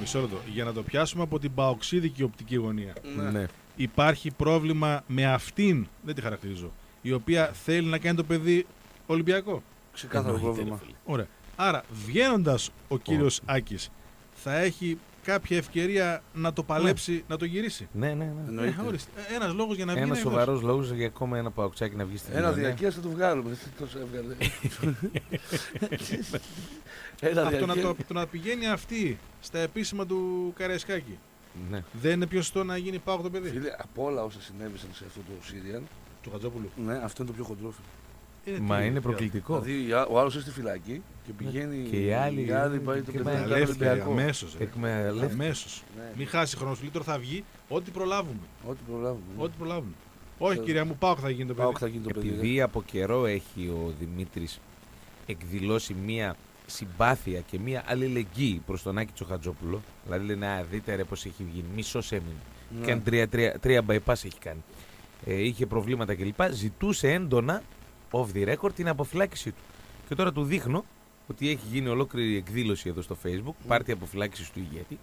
Μισό λεπτό. Για να το πιάσουμε από την παοξίδικη οπτική γωνία. Ναι. Υπάρχει πρόβλημα με αυτήν, δεν τη χαρακτηρίζω, η οποία θέλει να κάνει το παιδί Ολυμπιακό. Ξεκάθαρο Εννοείται, πρόβλημα. ρε φίλε. Ωραία. Άρα, βγαίνοντας ο κύριος Άκης, θα έχει κάποια ευκαιρία να το παλέψει, να το γυρίσει. Ναι, ναι, ναι. Εννοείται. Ένας λόγος για να βγει. Ένας είναι σοβαρός λόγος για ακόμα ένα παουξάκι να βγει στην Ένα κοινωνία. διαρκεία θα το βγάλουμε. Τι τόσο έβγαλε. Ένα Αυτό να, διαρκεία. το, το να πηγαίνει αυτή στα επίσημα του Καραϊσκάκη. Ναι. Δεν είναι πιο σωστό να γίνει πάω το παιδί. Φίλε, από όλα όσα συνέβησαν σε αυτό το σύριαλ, Του Χατζόπουλου. ναι, αυτό είναι το πιο χοντρό. Φίλε. Είναι Μα τι- είναι προκλητικό. Δηλαδή ο άλλος είναι στη φυλακή και πηγαίνει. Ναι. Και οι άλλοι- η άλλη πάει το και παιδί πάει να κάνει Ελεύθερη, Ολυμπιακό. αμέσως. Εκμεταλλεύτηκε. Αμέσως. Ναι, Μην χάσει χρόνος. Λίτρος θα βγει. Ό,τι προλάβουμε. Ό,τι προλάβουμε. ναι. Ό,τι προλάβουμε. Όχι, Θα- κυρία μου, πάω θα γίνει το Πάω παιδί. θα γίνει το παιδί. Επειδή από καιρό έχει ο Δημήτρης εκδηλώσει μία συμπάθεια και μία αλληλεγγύη προς τον Άκη Τσοχατζόπουλο. Δηλαδή λένε, α, δείτε ρε πώς έχει βγει, μισός έμεινε. Ναι. Κάνει τρία, τρία, τρία bypass έχει κάνει. Ε, είχε προβλήματα κλπ. Ζητούσε έντονα off the record την αποφυλάκησή του. Και τώρα του δείχνω ότι έχει γίνει ολόκληρη εκδήλωση εδώ στο facebook, πάρτι αποφυλάκησης του ηγέτη.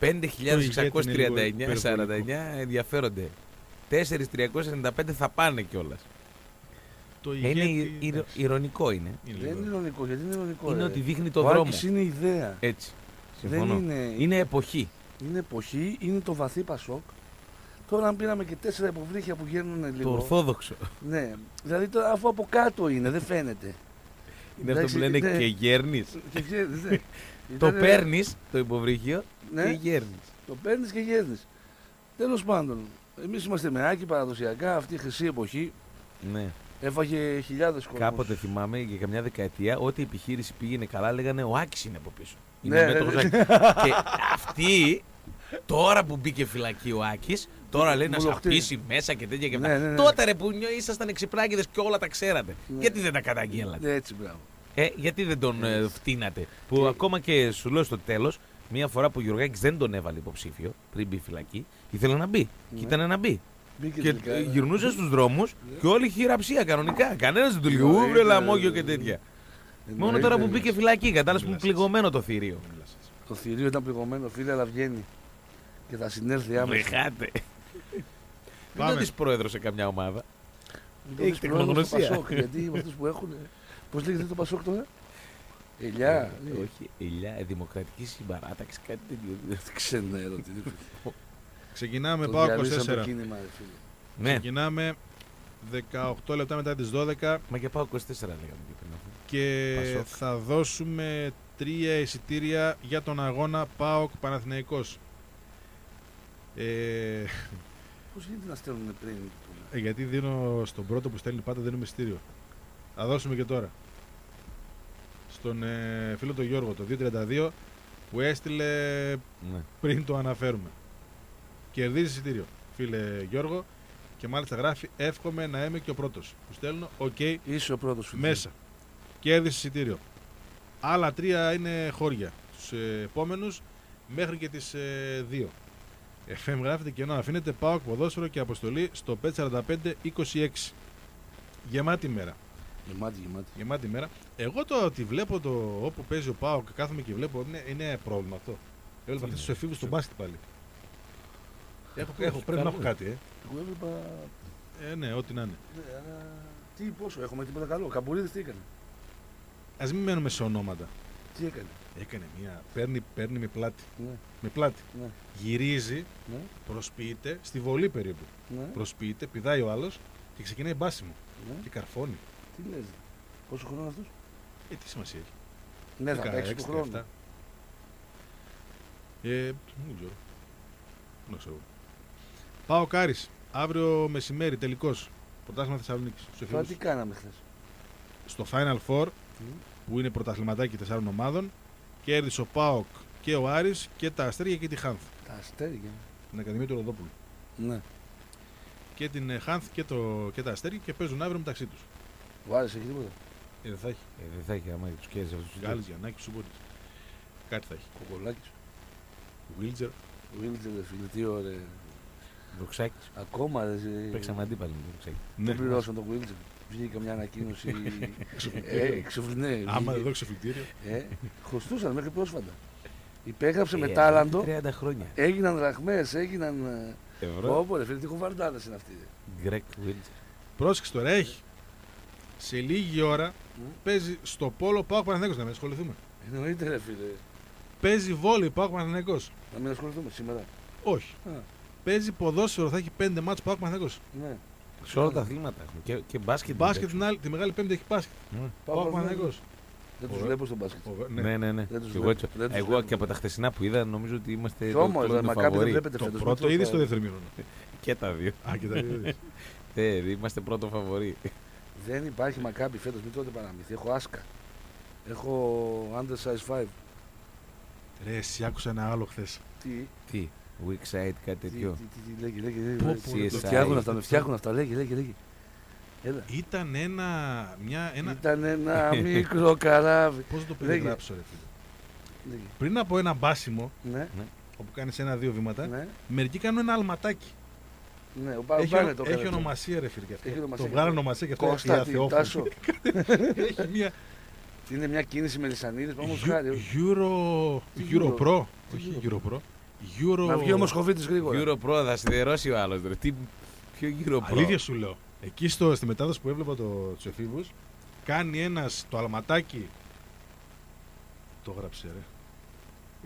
5.639-49 ενδιαφέρονται. 4.395 θα πάνε κιόλας. Το Είναι ηγέτη- ηρω- ηρω- ηρωνικό είναι. Είναι Δεν είναι λίγο. ειρωνικό, γιατί είναι ειρωνικό. Είναι ρε. ότι δείχνει το ο δρόμο. Άκης είναι ιδέα. Έτσι. Δεν Συμφωνώ. είναι, Είναι εποχή. είναι εποχή, είναι το βαθύ πασόκ. Τώρα αν πήραμε και τέσσερα υποβρύχια που βγαίνουν Το λίγο. ορθόδοξο. Ναι, δηλαδή τώρα αφού από κάτω είναι, δεν φαίνεται. Είναι αυτό Εντάξει, που λένε ναι. και γέρνεις. Και ξέρεις, ναι. Το Ήτανε- παίρνεις το υποβρύχιο Ναι. και γέρνεις. Το παίρνεις και γέρνεις. Τέλος πάντων, εμείς είμαστε με άκη παραδοσιακά αυτή η χρυσή εποχή. Ναι. Έφαγε χιλιάδες κόσμους. Κάποτε θυμάμαι για καμιά δεκαετία, ό,τι επιχείρηση πήγαινε καλά, λέγανε Ο Άκης είναι από πίσω. Ναι, Είναι ναι, μέτοχος ναι. Άκης. και αυτοί, τώρα που μπήκε φυλακή ο Άκης, τώρα λέει να σε Μουλοχτή. αφήσει μέσα και τέτοια και Ναι, αυτά. ναι, ναι. Τότε ρε που νιώ, ήσασταν εξυπράγιδε και όλα τα ξέρατε. Ναι. Γιατί δεν τα καταγγέλατε; Έτσι, μπράβο. Ε, γιατί δεν τον ε, Έτσι. φτύνατε; Που Και- ακόμα και σου λέω στο τέλος, μία φορά που ο Γιωργάκης δεν τον έβαλε υποψήφιο πριν μπει φυλακή, ήθελε να μπει. Και Ναι. ήταν να μπει. Μπήκε Και τελικά, ε, ναι. γυρνούσε στους δρόμους και όλη χειραψία κανονικά. Κανένας δεν του λέει Εννοείται, Ούβρε λαμόγιο και ε, τέτοια. Εννοείται, Μόνο τώρα που ναι. μπήκε φυλακή, κατάλαβες που είναι Μιλάς έτσι. πληγωμένο το θηρίο. Μιλάς έτσι. Το θηρίο ήταν πληγωμένο, φίλε, αλλά βγαίνει. Και θα συνέλθει άμεσα. Βρεχάτε. Μην Πάμε. το δει πρόεδρο σε καμιά ομάδα. Μην το Έχει δεις πρόεδρος στο τεχνογνωσία. Πασόκ, γιατί με αυτούς που έχουν. Πώς λέγεται το Πασόκ τώρα, Ελιά. Ε, Όχι, ελιά, ε, δημοκρατική συμπαράταξη, κάτι τέτοιο. Δεν ξέρω τι είναι. Ξεκινάμε, Το πάω διαλύσαν το 24. κίνημα, ρε φίλε. Ναι, Ξεκινάμε 18 λεπτά μετά τις 12 μα και πάω 24 λέγαμε και πριν. και Πασόκ. θα δώσουμε τρία εισιτήρια για τον αγώνα ΠΑΟΚ Παναθηναϊκός. Ε, Πώς γίνεται να στέλνουν πριν. ε, γιατί δίνω στον πρώτο που στέλνει πάντα δίνουμε εισιτήριο. Θα δώσουμε και τώρα. Στον ε, φίλο τον Γιώργο το 232 που έστειλε Ναι. πριν το αναφέρουμε. Κερδίζει εισιτήριο, φίλε Γιώργο, και μάλιστα γράφει εύχομαι να είμαι και ο πρώτος. Που στέλνω, οκ, Είσαι ο πρώτος φίλε. μέσα. Κέρδισε εισιτήριο. Άλλα τρία είναι χώρια. Τους ε, επόμενους μέχρι και τις ε, δύο. FM γράφεται και ενώ αφήνεται πάω ποδόσφαιρο και αποστολή στο 545-26. Γεμάτη μέρα. Γεμάτη, γεμάτη. Γεμάτη μέρα. Εγώ το ότι βλέπω το όπου παίζει ο Πάο και κάθομαι και βλέπω είναι, είναι πρόβλημα αυτό. Έβλεπα Τι αυτού τους είναι, εφήβου στον ποιο; μπάσκετ πάλι. Έχω, Αυτό έχω, έχει πρέπει να έχω καλό. κάτι, ε. Εγώ έβλεπα. ε. Ναι, ό,τι να είναι. Ναι, αλλά. Τι, πόσο, έχουμε τίποτα καλό. Καμπουρίδη τι έκανε; Α μην μένουμε σε ονόματα. Τι έκανε; Έκανε μια. Παίρνει, παίρνει με πλάτη. Ναι, Με πλάτη. ναι, Γυρίζει, ναι, προσποιείται, στη βολή περίπου. ναι. Προσποιείται, πηδάει ο άλλος και ξεκινάει μπάσιμο. ναι. Και καρφώνει. Τι λες. Πόσο χρόνο αυτός; Ε, τι σημασία έχει. Ναι, θα παίξει 16, το χρόνο. 17. Ε, δεν ξέρω. Δεν ξέρω. Πάω Κάρις. Αύριο μεσημέρι τελικός. Πρωτάθλημα Θεσσαλονίκης. Τώρα τι κάναμε χθες; Στο Final Four που είναι πρωταθληματάκι τεσσάρων ομάδων κέρδισε ο Πάοκ και ο Άρης και τα Αστέρια και τη Χάνθ. Τα αστέρια. Την Ακαδημία του Ροδόπουλου. Ναι. Και την ε, Χάνθ και, το, και τα Αστέρια και παίζουν αύριο μεταξύ τους. Ο Άρης έχει τίποτα; Ε, δεν θα έχει. Ε, δεν θα έχει άμα τους κέρδισε αυτούς τους Γάλλης, Γιαννάκης, Σούμπορη. Κάτι θα έχει. Κοκολάκης. Βίλτζερ. Βίλτζερ, ρε φίλε, τι ωραία. Βρουξάκι. Ακόμα ρε. ε, Παίξαμε αντίπαλοι με το Βρουξάκι. Ναι. Δεν πληρώσαν τον Βίλτζερ. Βγήκε καμιά ανακοίνωση. ε, ξεφλ- ναι, Άμα βγήκε. δεν δώσει φοιτήριο. Ε, χρωστούσαν μέχρι πρόσφατα. Υπέγραψε με Ε, τάλαντο. 30 χρόνια. Έγιναν δραχμές, έγιναν. ε, Ευρώ. Πω, πω, ρε φίλε, τι κουβαρτάδες είναι αυτοί. Γκρέκ Βίλτ. Πρόσεξε τώρα, έχει. Σε λίγη ώρα Μμ. παίζει στο πόλο Πάοκ Παναθηναϊκός να μην ασχοληθούμε. Εννοείται, ρε φίλε. Παίζει βόλεϊ Πάοκ Παναθηναϊκός. Να μην ασχοληθούμε σήμερα. Όχι. Α. Παίζει ποδόσφαιρο, θα έχει πέντε μάτς Πάοκ Παναθηναϊκός. Ναι. Σε όλα τα αθλήματα έχουμε. Και, και μπάσκετ. Μπάσκετ εντάξει. την άλλη, τη μεγάλη πέμπτη έχει μπάσκετ. Μμ. Πάοκ Παναθηναϊκός. Δεν τους Ωραία. βλέπω στον μπάσκετ. Ο- Ναι, ναι, ναι. Δεν τους Και εγώ, βλέπω. έτσι- Δεν τους εγώ βλέπω. και από τα χτεσινά που είδα νομίζω ότι είμαστε Κι το όμως, πρώτο ρε, μα κάποιοι δεν φαβορί. βλέπετε Το φέτος. πρώτο μην ήδη το- στο δεύτερο μήνυμα. Και τα δύο. Α, και τα δύο είδες. Ε, είμαστε πρώτο φαβορή. Δεν υπάρχει μακάμπι φέτος, μην τότε παραμύθι. Έχω άσκα. Έχω under size 5. Ρε, εσύ άκουσα ένα άλλο χθες. Τι, Τι, weak side, κάτι τι, τέτοιο. τι, τι, τι, λέγει, λέγει, λέγει. Πω, λέγει. πω, Με CSI. φτιάχνουν αυτά, με φτιάχνουν αυτά, λέγει, λέγει, λέγει. Έλα. Ήταν ένα. Μια, ένα Ήταν ένα μικρό καράβι. Πώς το Λέγε. περιγράψω, ρε φίλε; Λέγει. Πριν από ένα μπάσιμο, Ναι, όπου κάνεις ένα-δύο βήματα, ναι, μερικοί κάνουν ένα αλματάκι. ναι. Ο Πα- Έχει, Μπάνε ο- το έχει έκανε. ονομασία, ρε φίλε. και αυτό. Έχει ονομασία. Το βγάλανε ονομασία και αυτό. Κώστα, οι τι, αθεόφωνοι. Τάσο. έχει μια. Είναι μια κίνηση με λισανίδες, όμως Euro, χάρη. Euro, Τι Euro Euro? Pro. Τι Όχι Euro? Euro Pro. Euro. Να βγει ο Μοσχοβίτης γρήγορα. Euro Pro θα σιδερώσει ο άλλος. Τι, ποιο Euro Pro. Αλήθεια σου λέω. Εκεί στο, στη μετάδοση που έβλεπα το, του εφήβου, κάνει ένας το αλματάκι. Το γράψε, ρε.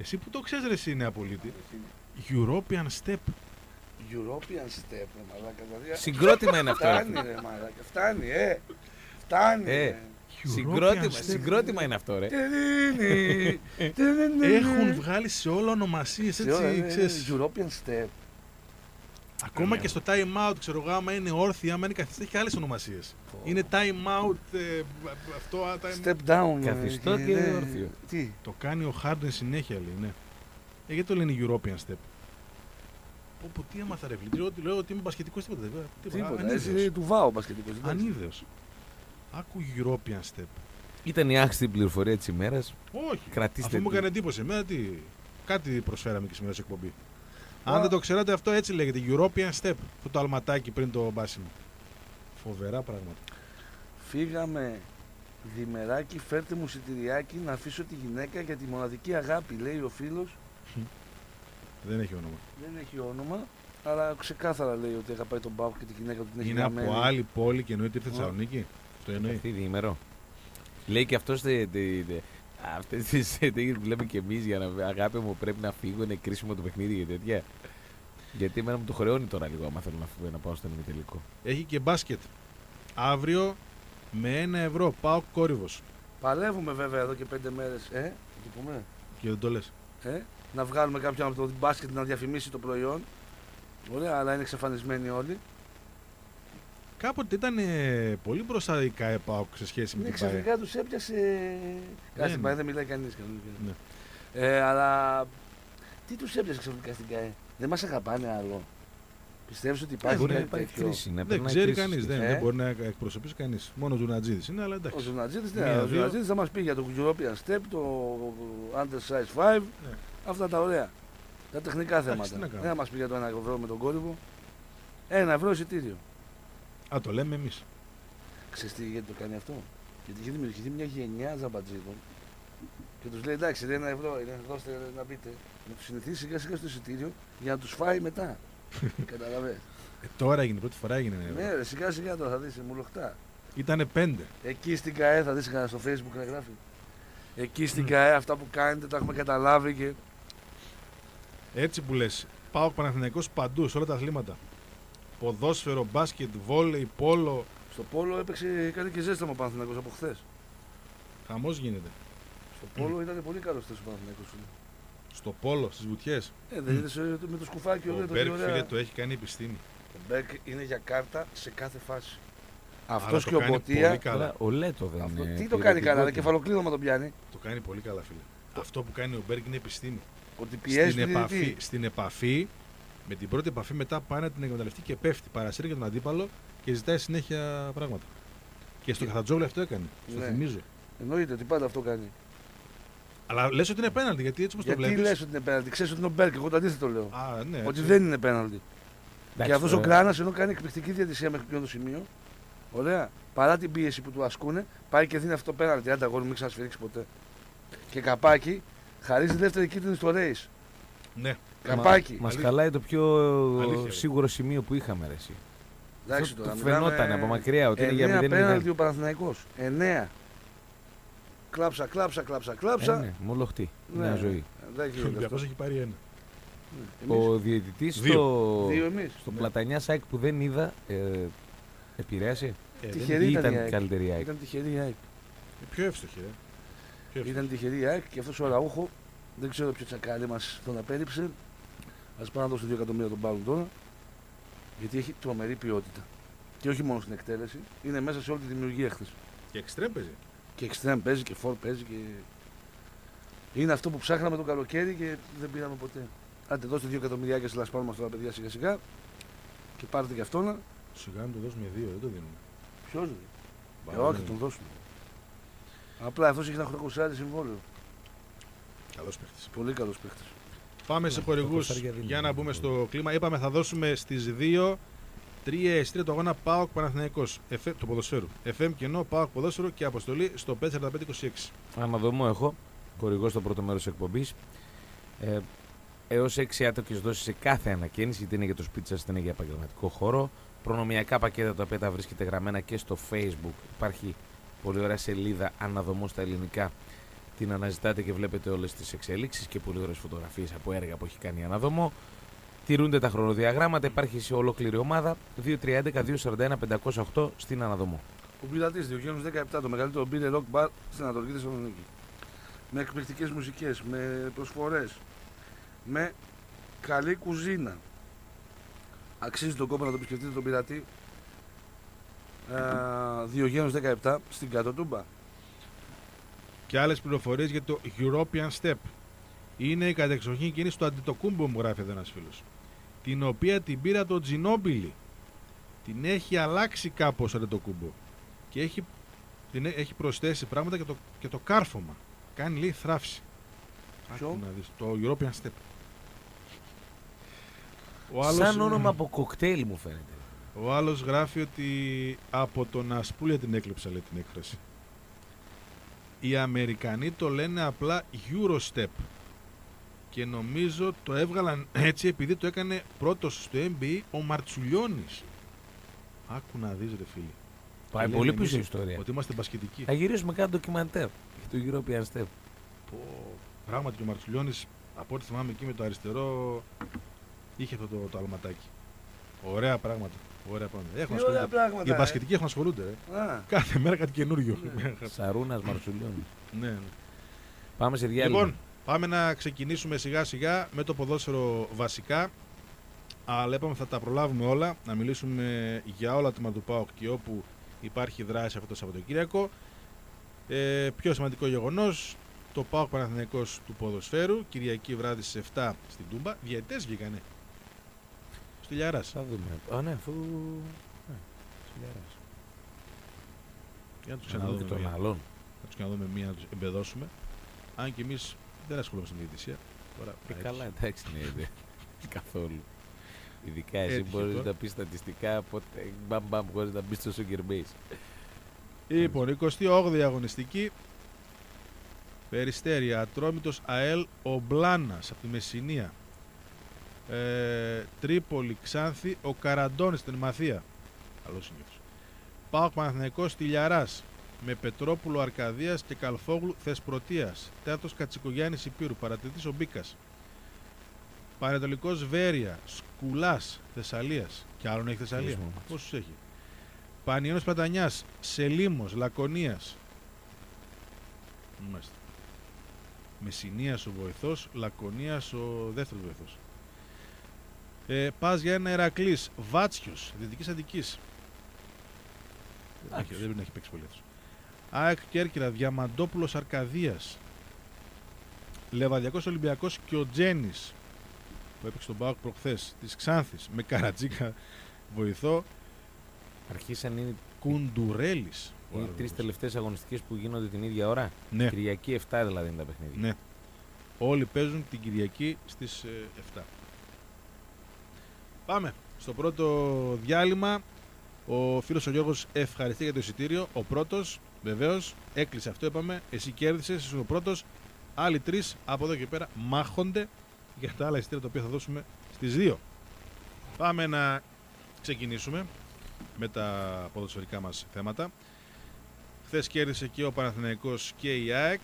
Εσύ που το ξέρεις, ρε, εσύ είναι απολύτη. European Step. European step, ρε μαλάκα. δηλαδή, Συγκρότημα είναι αυτό. ρε Φτάνει, φίλε. ρε μαλάκα. Φτάνει, ε. Φτάνει. Ε. ρε. Συγκρότημα, Step. συγκρότημα είναι αυτό, ρε. Τερίνι. Τερίνι. Έχουν βγάλει σε όλα ονομασίες, Σε όλα, έτσι, ε, ξέρεις. European step. Ακόμα και στο time out, ξέρω εγώ, άμα είναι όρθια, άμα είναι καθιστή, έχει άλλες ονομασίες. Είναι time out, ε, αυτό, α, time... Step down. ε, Καθιστό και ναι. όρθιο. Τι; Το κάνει ο Harden συνέχεια, λέει, ναι. Ε, γιατί το λένε European Step; Πω, πω, τι έμαθα ρε φίλε, ότι λέω ότι είμαι μπασκετικός τίποτα. δεν- Τίποτα. Εσύ Ανίδεος. του βάω μπασκετικός. εντάξει. Ανίδεος. Άκου European Step. Ήταν η άξιτη πληροφορία της ημέρας. Όχι. Κρατήστε Αυτό μου τη. έκανε εντύπωση. Εμένα τι. Κάτι προσφέραμε και σήμερα σε εκπομπή. Αν Α. δεν το ξέρατε, αυτό έτσι λέγεται. European Step. Αυτό το αλματάκι πριν το μπάσιμο. Φοβερά πράγματα. Φύγαμε διμεράκι, φέρτε μου εισιτηριάκι να αφήσω τη γυναίκα για τη μοναδική αγάπη, λέει ο φίλος. Δεν έχει όνομα. Δεν έχει όνομα, αλλά ξεκάθαρα λέει ότι αγαπάει τον Πάουκ και τη γυναίκα του την έχει Είναι γραμμένη. από άλλη πόλη και εννοείται ήρθε Α. Θεσσαλονίκη. Το εννοεί. Αυτή διήμερο. Λέει και αυτός. Αυτές τις ταινίε που λέμε και εμείς για να αγάπη μου πρέπει να φύγω, είναι κρίσιμο το παιχνίδι και τέτοια. Γιατί εμένα μου το χρεώνει τώρα λίγο άμα θέλω να φύγω να πάω στον ημιτελικό. Έχει και μπάσκετ. Αύριο με ένα ευρώ πάω κόρυβος. Παλεύουμε βέβαια εδώ και πέντε μέρες, ε, τι πούμε, Και δεν το λες. ε, να βγάλουμε κάποιον από το μπάσκετ να διαφημίσει το προϊόν. Ωραία, αλλά είναι εξαφανισμένοι όλοι. Κάποτε ήταν ε, πολύ μπροστά η ΚΑΕ ΠΑΟΚ σε σχέση με Ναι, την ΠΑΕ. ξαφνικά τους έπιασε... Κάτσε, ναι. ναι. δεν μιλάει κανείς κανονικά. Ναι. Ε, αλλά τι τους έπιασε ξαφνικά στην ΚΑΕ. Δεν μας αγαπάνε άλλο; Πιστεύεις ότι υπάρχει Μπορεί να κάτι υπάρχει τέτοιο; κρίση. Να Δεν περνάει ξέρει κρίση. κανείς. Δεν, Ε; δεν μπορεί να εκπροσωπήσει κανείς. Μόνο ο Ζουνατζίδης είναι, αλλά Ο εντάξει. Ζουνατζίδης, Μία, ναι, ο δύο. Ζουνατζίδης θα μας πει για το European Step, το Under Size 5, Ναι. αυτά τα ωραία. Τα τεχνικά τι θέματα. να Δεν κάνουμε. θα μας πει για το 1 ευρώ με τον κόρυβο. Ένα ευρώ εισιτήριο. Α, το λέμε εμείς. Ξέρεις τι, γιατί το κάνει αυτό; Γιατί έχει δημιουργηθεί μια γενιά ζαμπατζίδων και τους λέει εντάξει, είναι ένα ευρώ, είναι, δώστε να μπείτε. Να τους συνηθίσει σιγά σιγά στο εισιτήριο για να τους φάει μετά. Καταλαβες; Ε, τώρα έγινε, πρώτη φορά έγινε. ναι, ρε, σιγά σιγά τώρα θα δεις μου λοχτά. Ήτανε πέντε. Εκεί στην ΚΑΕ θα δεις κανένα στο facebook να γράφει. Εκεί στην ΚΑΕ αυτά που κάνετε τα έχουμε καταλάβει και Έτσι που λες. Πάω Παναθηναϊκός παντού, σε όλα τα αθλήματα. Ποδόσφαιρο, μπάσκετ, βόλεϊ, πόλο. στο πόλο έπαιξε κάτι και ζέσταμα ο Παναθηναϊκός από χθες. Χαμός γίνεται. Στο πόλο ήταν πολύ καλός χθες ο Παναθηναϊκός. φίλε. Στο πόλο, στις βουτιές. Ε, δεν είδες ε, με το σκουφάκι Ο όλο το Μπέρκ, τι ωραία. φίλε, το έχει κάνει επιστήμη. Ο Μπέρκ είναι για κάρτα σε κάθε φάση. Αλλά Αυτός το και ο κάνει Μποτία. πολύ καλά. Τώρα, ο Λέτο δεν Αυτό, είναι. τι το κάνει καλά, ρε, πυρετικότητα. κεφαλοκλείδωμα τον πιάνει. Το κάνει πολύ καλά, φίλε. Αυτό που κάνει ο Μπέρκ είναι επιστήμη. Ότι πιέζει στην, τον επαφή, διαιτητή. στην επαφή, με την πρώτη επαφή μετά πάει να την εκμεταλλευτεί και πέφτει. Παρασύρει και τον αντίπαλο και ζητάει συνέχεια πράγματα. Και στο Και- Καθατζόγλου αυτό έκανε. Στο Ναι. θυμίζω. Εννοείται ότι πάντα αυτό κάνει. Αλλά λες ότι είναι πέναλτι, γιατί έτσι όπως το Γιατί βλέπει. λες ότι είναι πέναλτι, ξέρεις ότι είναι ο Μπέρκ, εγώ το αντίθετο λέω. Α, ναι, Ότι έτσι. δεν είναι πέναλτι. Εντάξει, Και αυτός ο τώρα, Γκράνας ενώ κάνει εκπληκτική διατησία μέχρι ποιο το σημείο. Ωραία. Παρά την πίεση που του ασκούνε, πάει και δίνει αυτό το πέναλτι. Άντα, εγώ μην ξανασφυρίξει ποτέ. Και καπάκι, Χαρίζει δεύτερη κίτρινη στο race. Ναι. Καπάκι. Μα Αλήθεια. χαλάει το πιο Αλήθεια, ρε. σίγουρο σημείο που είχαμε ρε, εσύ. Εντάξει Αυτό τώρα. το φαινόταν από μακριά ότι είναι για εννέα 0-0. πέναλτι ο Παναθηναϊκός. 9. Κλάψα, κλάψα, κλάψα, Ε, κλάψα. ναι, μολοχτή. Ναι. Μια ζωή. Δεν Ο γίνεται Ολυμπιακός αυτό. έχει πάρει ένα. Ναι. Εμείς Ο διαιτητής Δύο. στο, Δύο εμείς. στο Ναι. Πλατανιά Σάικ που δεν είδα ε, επηρέασε; Ε, δεν- Τυχερή Ή ήταν η ήταν ΑΕΚ. καλύτερη η ΑΕΚ; Ήταν τυχερή η ΑΕΚ. ε, Πιο εύστοχη, ρε. Πιο εύστοχη. Ήταν τυχερή η ΑΕΚ και αυτός ο Ραούχο δεν ξέρω ποιος τσακάλι μας τον απέριψε. Α πάμε να δώσουμε 2 εκατομμύρια τον πάρουν τώρα. Γιατί έχει τρομερή ποιότητα. Και όχι μόνο στην εκτέλεση, είναι μέσα σε όλη τη δημιουργία χθες. Και εξτρέμ παίζει. Και extreme παίζει και for παίζει και. Είναι αυτό που ψάχναμε το καλοκαίρι και δεν πήραμε ποτέ. Άντε, δώστε 2 εκατομμυριάκια σε λασπάρμα μας τώρα, παιδιά, σιγά σιγά. Και πάρετε και αυτό να. Σιγά να το δώσουμε δύο, δεν το δίνουμε. Ποιος δεν. Ε, Μπα, όχι, ναι. τον δώσουμε. Απλά αυτός έχει ένα χρονικό συμβόλαιο. Καλός παίχτης. Πολύ καλός παίχτης. Πάμε σε τα χορηγούς κοστάρια δεν για είναι. να μπούμε στο κλίμα. Είπαμε θα δώσουμε στις 2 τρία εστία το αγώνα Πάοκ Παναθηναϊκός FM, του ποδοσφαίρου. FM κενό Πάοκ ποδόσφαιρο και αποστολή στο 54526. Αναδομό έχω, χορηγός στο πρώτο μέρος εκπομπής. Ε, Έως 6 άτοκες δόσεις σε κάθε ανακαίνιση, είτε είναι για το σπίτι σας είτε είναι για επαγγελματικό χώρο. Προνομιακά πακέτα τα οποία τα βρίσκεται γραμμένα και στο Facebook. Υπάρχει πολύ ωραία σελίδα αναδομό στα ελληνικά. Την αναζητάτε και βλέπετε όλες τις εξέλιξει και πολύ ωραίες φωτογραφίες από έργα που έχει κάνει η αναδομό. Τηρούνται τα χρονοδιαγράμματα, υπάρχει σε ολόκληρη ομάδα. 2-3-11-2-41-508 στην αναδομό. Ο πειρατή Διογέννους 17, το μεγαλύτερο beer rock bar στην Ανατολική Θεσσαλονίκη. Με εκπληκτικές μουσικές, με προσφορές, με καλή κουζίνα. Αξίζει τον κόπο να το επισκεφτείτε τον πειρατή. Ε, Διογέννους 17 στην Κατοτούμπα. Και άλλες πληροφορίες για το European Step. Είναι η κατεξοχήν κίνηση του Αντιτοκούμπο, μου γράφει εδώ ένας φίλος. Την οποία την πήρα το Τζινόμπιλι. Την έχει αλλάξει κάπως ο Αντιτοκούμπο. Και έχει, την έ- έχει προσθέσει πράγματα και το, και το κάρφωμα. Κάνει λέει θράψη. Ποιο; Άκου να δεις, το European Step. Ο άλλος, Σαν όνομα από κοκτέιλ μου φαίνεται. ο άλλος γράφει ότι από τον Ασπούλια την έκλεψα λέει την έκφραση. Οι Αμερικανοί το λένε απλά Eurostep. Και νομίζω το έβγαλαν έτσι επειδή το έκανε πρώτος στο NBA ο Μαρτσουλιώνης. Άκου να δεις ρε φίλε. Πάει Λένε πολύ εμείς πίσω η ιστορία. Ότι είμαστε μπασκετικοί. Θα γυρίσουμε κάτι ντοκιμαντέρ για το European Step. Πω, Πράγματι και ο Μαρτσουλιώνης από ό,τι θυμάμαι εκεί με το αριστερό είχε αυτό το, το αλματάκι. Ωραία πράγματα. Ωραία πράγματα. Έχουν Τι ωραία ασχολούνται. πράγματα. Οι ε. μπασκετικοί έχουν ασχολούνται. Ρε. Α, Κάθε μέρα κάτι καινούριο. Σαρούνας Μαρσουλιώνης. ναι, ναι. Πάμε σε διάλειμμα. Λοιπόν, πάμε να ξεκινήσουμε σιγά σιγά με το ποδόσφαιρο βασικά. Αλλά είπαμε θα τα προλάβουμε όλα, να μιλήσουμε για όλα τα τμήματα του ΠΑΟΚ και όπου υπάρχει δράση αυτό το Σαββατοκύριακο. Ε, πιο σημαντικό γεγονός, το ΠΑΟΚ Παναθηναϊκός του ποδοσφαίρου, Κυριακή βράδυ στις 7 στην Τούμπα. Διαιτητές βγήκανε. Στη Λιαράς. Θα δούμε. Α, ναι, αφού. Ναι, σιλιάρας. Για να τους Να δούμε ξαναδούμε και τον μία. άλλον. Να τους ξαναδούμε μία, να τους εμπεδώσουμε. Αν και εμείς δεν ασχολούμαστε με τη διαιτησία. Τώρα, Ε, έτσι. καλά, εντάξει, ναι, ναι. Καθόλου. Ειδικά εσύ Έτυχε μπορείς τώρα. να πεις στατιστικά πότε μπαμ μπαμ χωρί να μπεις στο Sugar Base. Λοιπόν, 28η αγωνιστική. Περιστέρια, Ατρόμητος ΑΕΛ, ο Μπλάνας από τη Μεσσηνία. Ε, Τρίπολη, Ξάνθη, ο Καραντώνης στην Μαθία. Καλώς είναι αυτός. Πάοκ Παναθηναϊκός Τηλιαράς με Πετρόπουλο Αρκαδίας και Καλφόγλου Θεσπρωτείας. Τέταρτος Κατσικογιάννης Υπήρου, παρατηρητής ο Μπίκας. Πανετολικός Βέρεια, Σκουλάς Θεσσαλίας. Και άλλον έχει Θεσσαλία. Χαιρετισμό μας. Πόσους έχει; Πανιώνος Πατανιάς, Σελίμος, Λακωνίας. Μάλιστα. Μεσσηνίας ο βοηθός, Λακωνίας ο δεύτερος βοηθός. Ε, πας για ένα Ερακλής, Βάτσιος, Δυτικής Αττικής. Δεν, Εντάξει. έχει- δεν έχει παίξει πολύ αυτός. ΑΕΚ Κέρκυρα, Διαμαντόπουλος Αρκαδίας. Λεβαδιακός Ολυμπιακός και ο Τζένης που έπαιξε τον Πάοκ προχθές της Ξάνθης με Καρατζίκα βοηθό Αρχίσαν είναι Κουντουρέλης. ο οι άλλος τρεις βοηθός. τελευταίες αγωνιστικές που γίνονται την ίδια ώρα. Ναι, Κυριακή 7 δηλαδή είναι τα παιχνίδια. ναι. Όλοι παίζουν την Κυριακή στις ε, 7. Πάμε στο πρώτο διάλειμμα. Ο φίλος ο Γιώργος ευχαριστεί για το εισιτήριο. Ο πρώτος, βεβαίως, έκλεισε αυτό είπαμε. Εσύ κέρδισες, είσαι ο πρώτος. Άλλοι τρεις από εδώ και πέρα μάχονται για τα άλλα εισιτήρια τα οποία θα δώσουμε στις δύο. Πάμε να ξεκινήσουμε με τα ποδοσφαιρικά μας θέματα. Χθες κέρδισε και ο Παναθηναϊκός και η ΑΕΚ.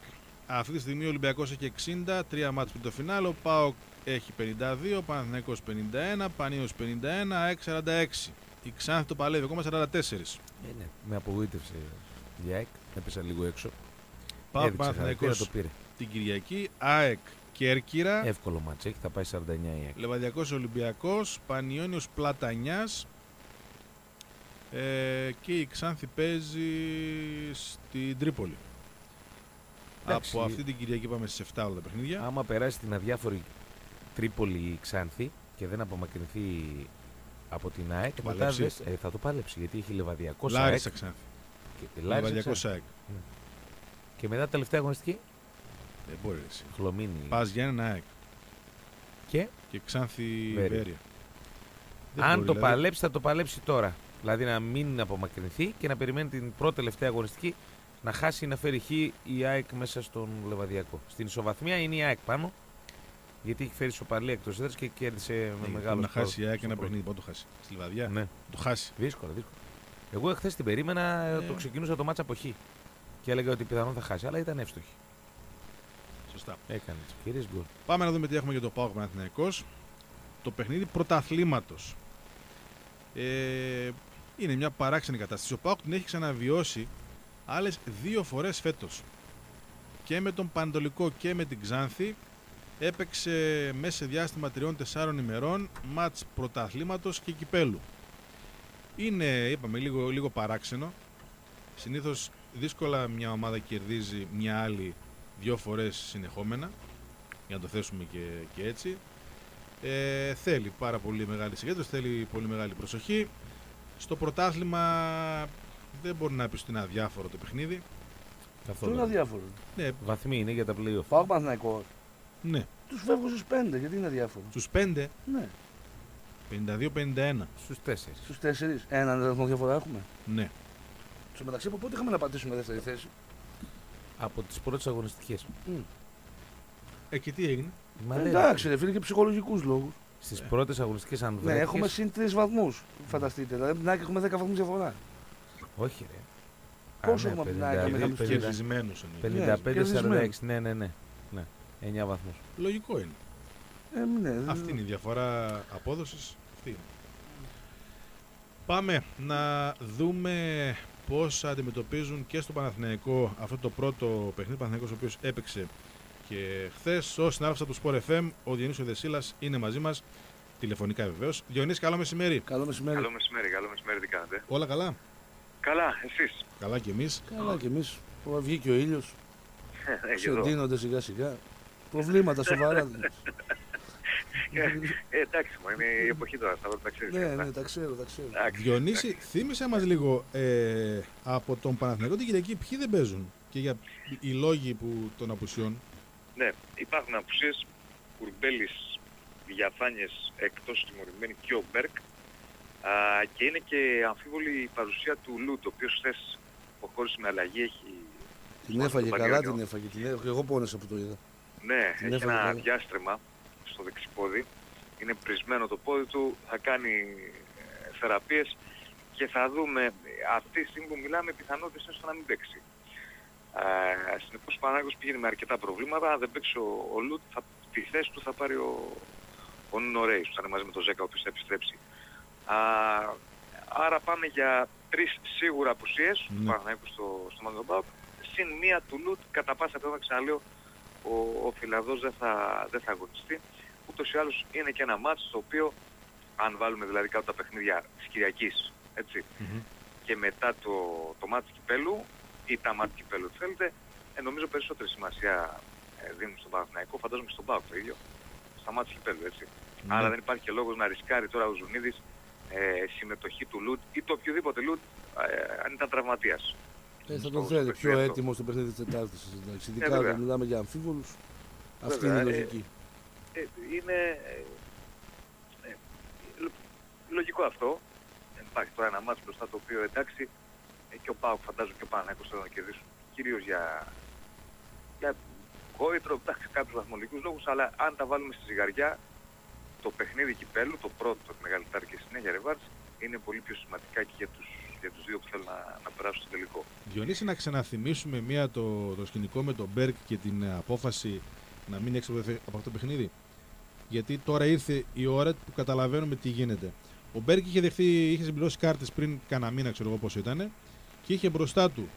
Αυτή τη στιγμή ο Ολυμπιακός έχει 60, τρία μάτς πριν το φινάλο. Ο ΠΑΟΚ έχει 52, ο Παναθηναϊκός 51, Πανίος 51, ΑΕΚ 46. Η Ξάνθη το παλεύει ακόμα 44. Ε, ναι, με απογοήτευσε η ΑΕΚ. Έπεσα λίγο έξω. ΠΑΟΚ Έδειξε χαρακτήρα, Παναθηναϊκός το πήρε. την Κυριακή, ΑΕΚ Κέρκυρα, Εύκολο μάτς έχει, θα πάει 49 η ΑΕΚ. Λεβαδιακός Ολυμπιακός, Πανιόνιος Πλατανιάς ε, και η Ξάνθη παίζει στην Τρίπολη. Εντάξει. Από αυτή την Κυριακή πάμε στις 7 όλα τα παιχνίδια. Άμα περάσει την αδιάφορη Τρίπολη ή Ξάνθη και δεν απομακρυνθεί από την ΑΕΚ, Το μετά παλέψει. δες- ε, θα το παλέψει γιατί έχει Λεβαδιακό ΑΕΚ Λάρισα Ξάνθη. και, Λάρισα, Λεβαδιακός Ξάνθη. ΑΕΚ. και μετά τελευταία αγωνιστική; Δεν μπορεί ρε εσύ. Χλωμίνη Πας Γιάννενα ΑΕΚ και; Και Ξάνθη Βέρεια. Βέρεια. Δεν αν μπορεί, το δηλαδή. παλέψει θα το παλέψει τώρα. Δηλαδή να μην απομακρυνθεί και να περιμένει την πρώτη τελευταία αγωνιστική να χάσει ή να φέρει χ η ΑΕΚ μέσα στον Λεβαδιακό. Στην ισοβαθμία είναι η ΑΕΚ πάνω γιατί έχει φέρει σοπαλία εκτός έδρας και κέρδισε με Ναι, μεγάλο Να σκορ χάσει η ΑΕΚ στο ένα πρώτο. παιχνίδι. Πότε το χάσει. Στη Λιβαδιά. Ναι. Το χάσει. Δύσκολο, δύσκολο. Εγώ εχθές την περίμενα, Ε. το ξεκινούσα το μάτσα από χ. Και έλεγα ότι πιθανόν θα χάσει, αλλά ήταν εύστοχη. Σωστά. Έκανε τις ευκαιρίε γκολ. Πάμε να δούμε τι έχουμε για το ΠΑΟΚ Παναθηναϊκός. Το παιχνίδι πρωταθλήματος. Ε, είναι μια παράξενη κατάσταση. Ο ΠΑΟΚ την έχει ξαναβιώσει άλλες δύο φορές φέτος. Και με τον Παντολικό και με την Ξάνθη έπαιξε μέσα σε διάστημα τριών-τεσσάρων ημερών μάτς πρωταθλήματος και κυπέλου. Είναι, είπαμε, λίγο, λίγο παράξενο. Συνήθως δύσκολα μια ομάδα κερδίζει μια άλλη δύο φορές συνεχόμενα για να το θέσουμε και, και έτσι ε, θέλει πάρα πολύ μεγάλη συγκέντρωση θέλει πολύ μεγάλη προσοχή στο πρωτάθλημα δεν μπορεί να πεις ότι είναι αδιάφορο το παιχνίδι Αυτό Καθόλου. είναι αδιάφορο. ναι, Βαθμοί είναι για τα playoff. Πάω Παναθηναϊκός. Ναι. Τους φεύγω στους πέντε, γιατί είναι αδιάφορο. στους 5 Ναι. 52-51 Στους 4. Στους τέσσερις. Έναν αριθμό διαφορά έχουμε. ναι Στο μεταξύ από πότε είχαμε να πατήσουμε δεύτερη θέση; Από τις πρώτες αγωνιστικές. ε, και τι έγινε; Εντάξει, ρε φίλε, και ψυχολογικούς λόγους. Στις Ε. πρώτες αγωνιστικές, αν Ναι, βρέθηκες- έχουμε συν τρεις βαθμούς. Φανταστείτε. Δηλαδή, την ΑΕΚ έχουμε 10 βαθμούς διαφορά. Όχι, ρε. Πόσο Α, ναι, έχουμε από την ΑΕΚ, 52, είχαμε δηλαδή 50, κερδισμένους εννοείται. 55-46. Ναι, ναι, ναι. Ναι. 9 βαθμούς. λογικό είναι Ε, ναι, αυτή είναι η διαφορά απόδοσης αυτή είναι. πάμε να δούμε πώς αντιμετωπίζουν και στο Παναθηναϊκό αυτό το πρώτο παιχνίδι Παναθηναϊκός ο οποίος έπαιξε και χθες ο συνάδελφος από το Sport FM, ο Διονύσio Δεσίλας, είναι μαζί μας, τηλεφωνικά βεβαίως. Διονύση, καλό μεσημέρι. Καλό μεσημέρι. Καλό μεσημέρι, καλό μεσημέρι, τι κάνετε; Όλα καλά; Καλά, εσείς; Καλά και εμείς. Καλά κι εμείς. Που βγήκε ο ήλιος. Έχει εδώ. Ξεντίνονται σιγά σιγά. Προβλήματα σοβαρά. Ε, εντάξει, μου είναι η εποχή τώρα, θα τα ξέρεις. ναι, αυτά. ναι, τα ξέρω, τα ξέρω. Εντάξει. Διονύση, θύμισε μας λίγο ε, από τον Παναθηναϊκό την Κυριακή ποιοι δεν παίζουν και για οι λόγοι που, των απουσιών. Ναι, υπάρχουν απουσίες, Κουρμπέλης, Διαφάνιες εκτός τιμωρημένη και ο Μπέρκ. Α, και είναι και αμφίβολη η παρουσία του Λούτ, ο οποίος χθες προχώρησε με αλλαγή, έχει... Την έφαγε στο καλά, Πανιόνιο. την έφαγε. Την έφαγε. Εγώ πόνεσα που το είδα. Ναι, Την έχει έφαγε ένα καλά. διάστρεμα στο δεξιπόδι. Είναι πρισμένο το πόδι του, θα κάνει ε, θεραπείες και θα δούμε ε, αυτή τη στιγμή που μιλάμε πιθανότητες είναι στο να μην παίξει. Ε, συνεπώς ο Πανάγος πήγαινε με αρκετά προβλήματα. Αν δεν παίξει ο, ο Λουτ, θα, τη θέση του θα πάρει ο, ο Νίνο Ρέις, που θα είναι μαζί με τον Ζέκα, ο οποίος θα επιστρέψει. Α, άρα πάμε για τρεις σίγουρα απουσίες του Ναι. Παναγιώτου στο, στο Μαγκομπάουκ. Συν μία του Λουτ, κατά πάσα πιθανότητα ξαναλέω, ο, ο Φιλανδός δεν θα, δεν θα αγωνιστεί. Ούτως ή άλλως είναι και ένα μάτς το οποίο, αν βάλουμε δηλαδή κάτω τα παιχνίδια της Κυριακής, έτσι, και μετά το, το μάτς του Κυπέλου ή τα μάτς του Κυπέλου τι θέλετε, ε, νομίζω περισσότερη σημασία ε, δίνουν στον Παναθηναϊκό, φαντάζομαι και στον Πάοκ το ίδιο, στα μάτς του Κυπέλου, έτσι. Ναι. Άρα δεν υπάρχει και λόγος να ρισκάρει τώρα ο Ζουνίδης ε, συμμετοχή του Λουτ ή το οποιοδήποτε Λουτ ε, αν ήταν τραυματίας. Ε, θα Στο- τον στο θέλει παιχνίδι πιο αυτό. έτοιμο στο παιχνίδι της Τετάρτης. Ειδικά βέβαια. όταν μιλάμε για αμφίβολους. Αυτή Βέβαια, είναι η ε, λογική. Ε, είναι ε, ε, λο- λογικό αυτό. Ε, Υπάρχει τώρα ένα μάτς μπροστά το οποίο εντάξει ε, και ο Πάουκ φαντάζομαι και ο Παναγιώτος θέλουν να κερδίσουν κυρίως για, για γόητρο, εντάξει, κάποιους βαθμολογικούς λόγους, αλλά αν τα βάλουμε στη ζυγαριά, το παιχνίδι κυπέλου, το πρώτο, το μεγαλύτερο και συνέχεια ρεβάρτ, είναι πολύ πιο σημαντικά και για τους, για τους δύο που θέλουν να, να περάσουν στο τελικό. Διονύση, να ξαναθυμίσουμε μία το, το σκηνικό με τον Μπέρκ και την ε, απόφαση να μην έξω από το- από αυτό το παιχνίδι. Γιατί τώρα ήρθε η ώρα που καταλαβαίνουμε τι γίνεται. Ο Μπέρκ είχε, δεχθεί, είχε συμπληρώσει κάρτες πριν κανένα μήνα, ξέρω εγώ πόσο ήταν, και είχε μπροστά του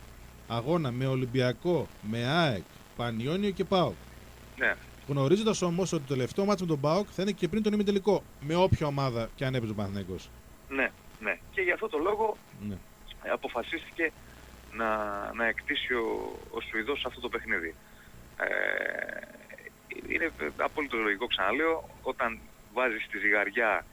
αγώνα με Ολυμπιακό, με ΑΕΚ, Πανιόνιο και ΠΑΟΚ. Ναι, Γνωρίζοντας όμως ότι το τελευταίο μάτσο με τον ΠΑΟΚ θα είναι και πριν τον ημιτελικό. Με όποια ομάδα και αν έπαιζε ο Παναθηναϊκός. ναι, ναι. Και για αυτό το λόγο Ναι. ε, αποφασίστηκε να, να εκτίσει ο, ο Σουηδός αυτό το παιχνίδι. Ε, είναι απόλυτο λογικό, ξαναλέω, όταν βάζεις στη ζυγαριά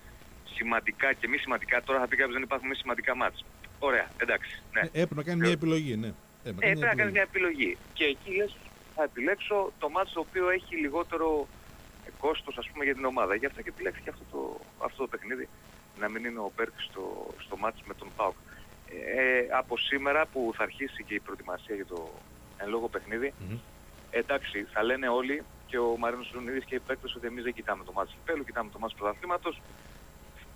σημαντικά και μη σημαντικά, τώρα θα πει κάποιος δεν υπάρχουν μη σημαντικά μάτς. Ωραία, εντάξει, ναι. Ε, έπρεπε να κάνει μια επιλογή, ναι. Έπρεπε Ε, να πρέπει να κάνει κάνεις μια επιλογή. Και εκεί λες, θα επιλέξω το μάτς το οποίο έχει λιγότερο ε, κόστος ας πούμε για την ομάδα. Γι' αυτό και επιλέξεις αυτό το, αυτό το παιχνίδι να μην είναι ο Μπέρκ στο, στο μάτς με τον ΠΑΟΚ. Ε, από σήμερα που θα αρχίσει και η προετοιμασία για το εν λόγω παιχνίδι, Μμμ. εντάξει, θα λένε όλοι και ο Μαρίνος Ζουνίδης και οι παίκτες ότι εμείς δεν κοιτάμε το μάτς Κυπέλου, κοιτάμε το μάτς πρωταθλήματος.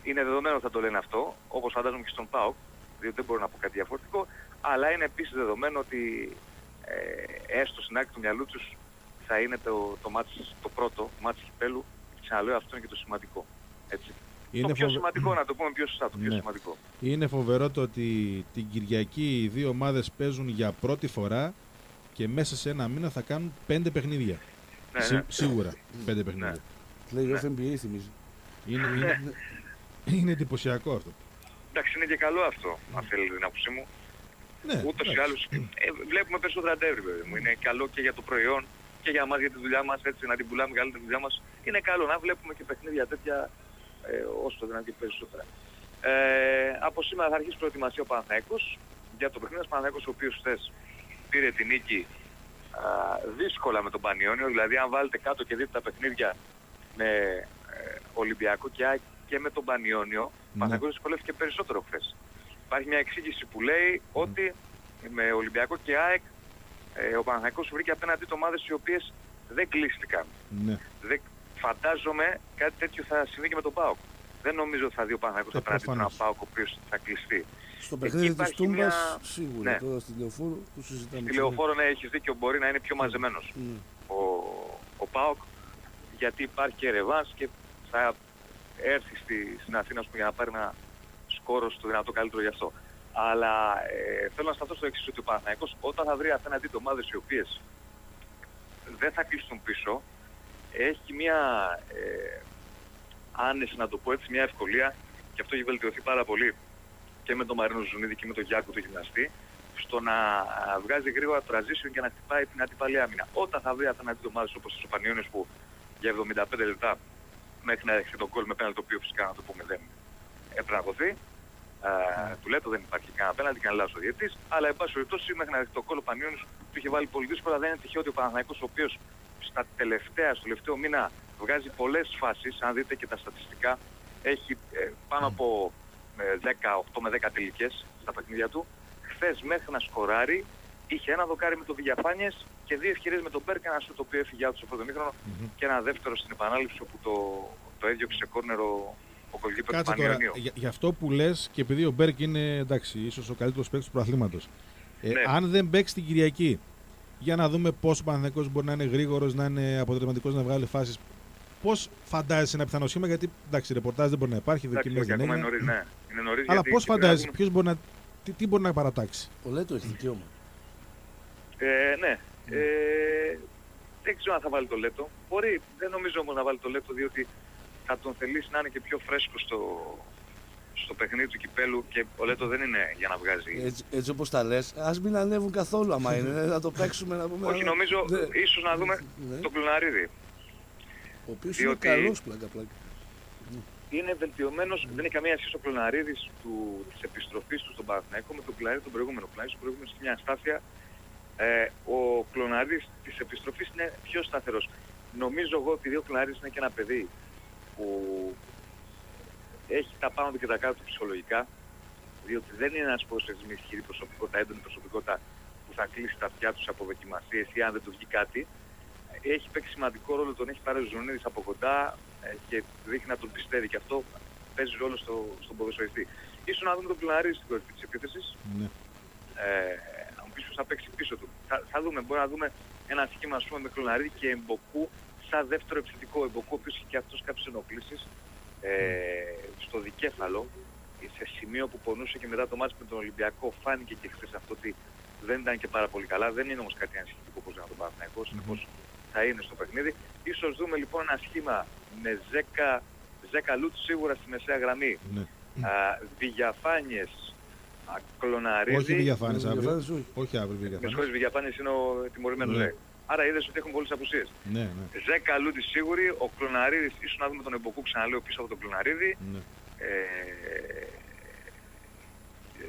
Είναι δεδομένο θα το λένε αυτό, όπως φαντάζομαι και στον ΠΑΟΚ, διότι δεν μπορώ να πω κάτι διαφορετικό, αλλά είναι επίσης δεδομένο ότι ε, έστω στην άκρη του μυαλού τους θα είναι το, το, μάτς, το πρώτο μάτς Κυπέλου. Ξαναλέω αυτό είναι και το σημαντικό. Έτσι. Είναι, το πιο φοβε- σημαντικό, να το πούμε πιο σωστά, το πιο Ναι. σημαντικό. Είναι φοβερό το ότι την Κυριακή οι δύο ομάδες παίζουν για πρώτη φορά και μέσα σε ένα μήνα θα κάνουν πέντε παιχνίδια. Ναι, Σι- ναι. Σίγουρα πέντε παιχνίδια. Λέει Ναι. ο FNBA θυμίζει. Είναι, είναι, είναι εντυπωσιακό αυτό. Εντάξει, είναι και καλό αυτό, αν θέλετε την άποψή μου. Ναι, Ούτως ή εντάξει. άλλως ε, βλέπουμε περισσότερα ντέρμπι, παιδί μου. Είναι καλό και για το προϊόν και για μας, για τη δουλειά μας, έτσι, να την πουλάμε καλύτερα τη δουλειά μας. Είναι καλό να βλέπουμε και παιχνίδια τέτοια ε, όσο το δυνατόν και περισσότερα. Ε, από σήμερα θα αρχίσει προετοιμασία ο Παναθαϊκός για το παιχνίδι. Ένας Παναθαϊκός ο οποίος χθες πήρε την νίκη α, δύσκολα με τον Πανιόνιο. Δηλαδή αν βάλετε κάτω και δείτε τα παιχνίδια με ε, Ολυμπιακό και, ΑΕΚ και με τον Πανιόνιο, ο Ναι. Παναθαϊκός δυσκολεύτηκε περισσότερο χθες. Υπάρχει μια εξήγηση που λέει ότι με Ολυμπιακό και ΑΕΚ ε, ο Παναθαϊκός βρήκε απέναντί του ομάδες οι οποίες δεν κλείστηκαν. Ναι. Δεν, φαντάζομαι κάτι τέτοιο θα συμβεί και με τον ΠΑΟΚ. Δεν νομίζω ότι θα δει ο Παναθαϊκός Ε, απέναντι του έναν προφανώς. ΠΑΟΚ ο οποίος θα κλειστεί. Στο παιχνίδι της υπάρχει Τούμπας μια- σίγουρα. Ναι. Τώρα στη Λεωφόρο το συζητάμε. Στη Λεωφόρο ναι, έχεις δίκιο, μπορεί να είναι πιο μαζεμένος Mm. ο, ο ΠΑΟΚ γιατί υπάρχει και ρεβάνς και θα έρθει στη, στην Αθήνα ας πούμε, για να πάρει ένα σκόρο στο δυνατό καλύτερο γι' αυτό. Αλλά ε, θέλω να σταθώ στο εξής ότι ο Παναθηναϊκός όταν θα βρει απέναντί του ομάδες οι οποίες δεν θα κλειστούν πίσω έχει μια ε, άνεση να το πω έτσι, μια ευκολία και αυτό έχει βελτιωθεί πάρα πολύ και με τον Μαρίνο Ζουνίδη και με τον Γιάκο του γυμναστή στο να α, βγάζει γρήγορα transition και να χτυπάει την αντίπαλη άμυνα. Όταν θα βρει απέναντι του ομάδες όπως ο Πανιόνιος που για 75 λεπτά μέχρι να έρθει τον κόλ με πέναλτι το οποίο φυσικά να το πούμε δεν έπρεπε να δοθεί. Ε, του Λέτο δεν υπάρχει κανένα πέναλτι και να ο διετής, αλλά εν πάση περιπτώσει μέχρι να έρθει το κόλ ο Πανιόνιος του είχε βάλει πολύ δύσκολα. Δεν είναι τυχαίο ότι ο Παναθηναϊκός ο οποίος στα τελευταία, στο τελευταίο μήνα βγάζει πολλές φάσεις, αν δείτε και τα στατιστικά, έχει ε, πάνω από ε, 10, 8 με 10 τελικές στα παιχνίδια του. Χθες μέχρι να σκοράρει είχε ένα δοκάρι με τον Βηγιαφάνιες και δύο ευκαιρίες με τον Μπέρκα, ένα σου το οποίο έφυγε out στο πρώτο μήχρονο Μμμ. και ένα δεύτερο στην επανάληψη όπου το, το έδιωξε κόρνερο ο κολκίπερ του Κάτσε τώρα, Πανιωνίου. για, για αυτό που λες και επειδή ο Μπέρκ είναι εντάξει, ίσως ο καλύτερος παίκτης του προαθλήματος. Ε, Ναι. Αν δεν παίξει την Κυριακή, για να δούμε πώς ο Παναθηναϊκός μπορεί να είναι γρήγορος, να είναι αποτελεσματικός, να βγάλει φάσεις. Πώς φαντάζεσαι ένα πιθανό σχήμα, γιατί εντάξει, ρεπορτάζ δεν μπορεί να υπάρχει, Εντάξει, δοκιμές όχι, δεν ακόμα είναι είναι. νωρίς, ναι. Είναι νωρίς Αλλά γιατί πώς εκεί πέρα φαντάζεσαι, έχουν- ποιος μπορεί να. Τι, τι μπορεί να παρατάξει; Ο Λέτο έχει δικαίωμα. Ε, ναι. Ε, δεν ξέρω αν θα βάλει το Λέτο. Μπορεί, δεν νομίζω όμως να βάλει το Λέτο διότι θα τον θελήσει να είναι και πιο φρέσκος στο, στο παιχνίδι του κυπέλου και ο Λέτο δεν είναι για να βγάζει. Έτσι, έτσι όπως τα λες, ας μην ανέβουν καθόλου άμα είναι, να το παίξουμε να πούμε. Όχι, νομίζω Ναι. ίσως να δούμε Ναι. τον Κλουναρίδη. Ο οποίος διότι- είναι καλός πλάκα πλάκα. Είναι βελτιωμένος, δεν έχει καμία σχέση ο Κλουναρίδης του, της επιστροφής του στον Παναθηναϊκό με τον Κλουναρίδη τον προηγούμενο. Ο Κλουναρίδης προηγούμενος είχε μια αστάθεια. Ε, ο Κλουναρίδης της επιστροφής είναι πιο σταθερός. Νομίζω εγώ ότι ο Κλουναρίδης είναι και ένα παιδί που έχει τα πάνω του και τα κάτω του ψυχολογικά, διότι δεν είναι ένας ποδοσφαιριστής με ισχυρή προσωπικότητα, έντονη προσωπικότητα που θα κλείσει τα αυτιά τους από δοκιμασίες ή αν δεν του βγει κάτι. έχει παίξει σημαντικό ρόλο, τον έχει πάρει ο Ζουνίδης από κοντά ε, και δείχνει να τον πιστεύει και αυτό παίζει ρόλο στο, στον ποδοσφαιριστή. Ίσως να δούμε τον Πλουναρίδη στην κορυφή της επίθεσης. Ναι. Ε, αν μου πεις πως θα παίξει πίσω του. Θα, θα δούμε, μπορεί να δούμε ένα σχήμα ας πούμε, με Κλωναρίδη και Εμποκού σαν δεύτερο επιθετικό. Εμποκού, ο οποίος έχει και αυτός κάποιες ενοχλήσεις ε, στο δικέφαλο σε σημείο που πονούσε και μετά το μάτι με τον Ολυμπιακό φάνηκε και χθες αυτό ότι δεν ήταν και πάρα πολύ καλά. Δεν είναι όμως κάτι ανησυχητικό όπως να τον Παναθηναϊκό, συνεπώς θα είναι στο παιχνίδι. Ίσως δούμε λοιπόν ένα σχήμα με 10, 10 λούτ σίγουρα στη μεσαία γραμμή. ναι. Α, Βηγιαφάνιες, α, Κλωναρίδη. Όχι Βηγιαφάνης αύριο. Βηγιαφάνης, όχι. Όχι αύριο Με Βηγιαφάνης. συγχωρείς, Βηγιαφάνης είναι ο τιμωρημένος. Ναι. Ναι. Άρα είδες ότι έχουν πολλές απουσίες. Ναι, ναι. Ζέκα Λούτη σίγουρη, ο Κλωναρίδης ίσως να δούμε τον Εμποκού ξαναλέω πίσω από τον Κλωναρίδη. ναι. Ε, ε,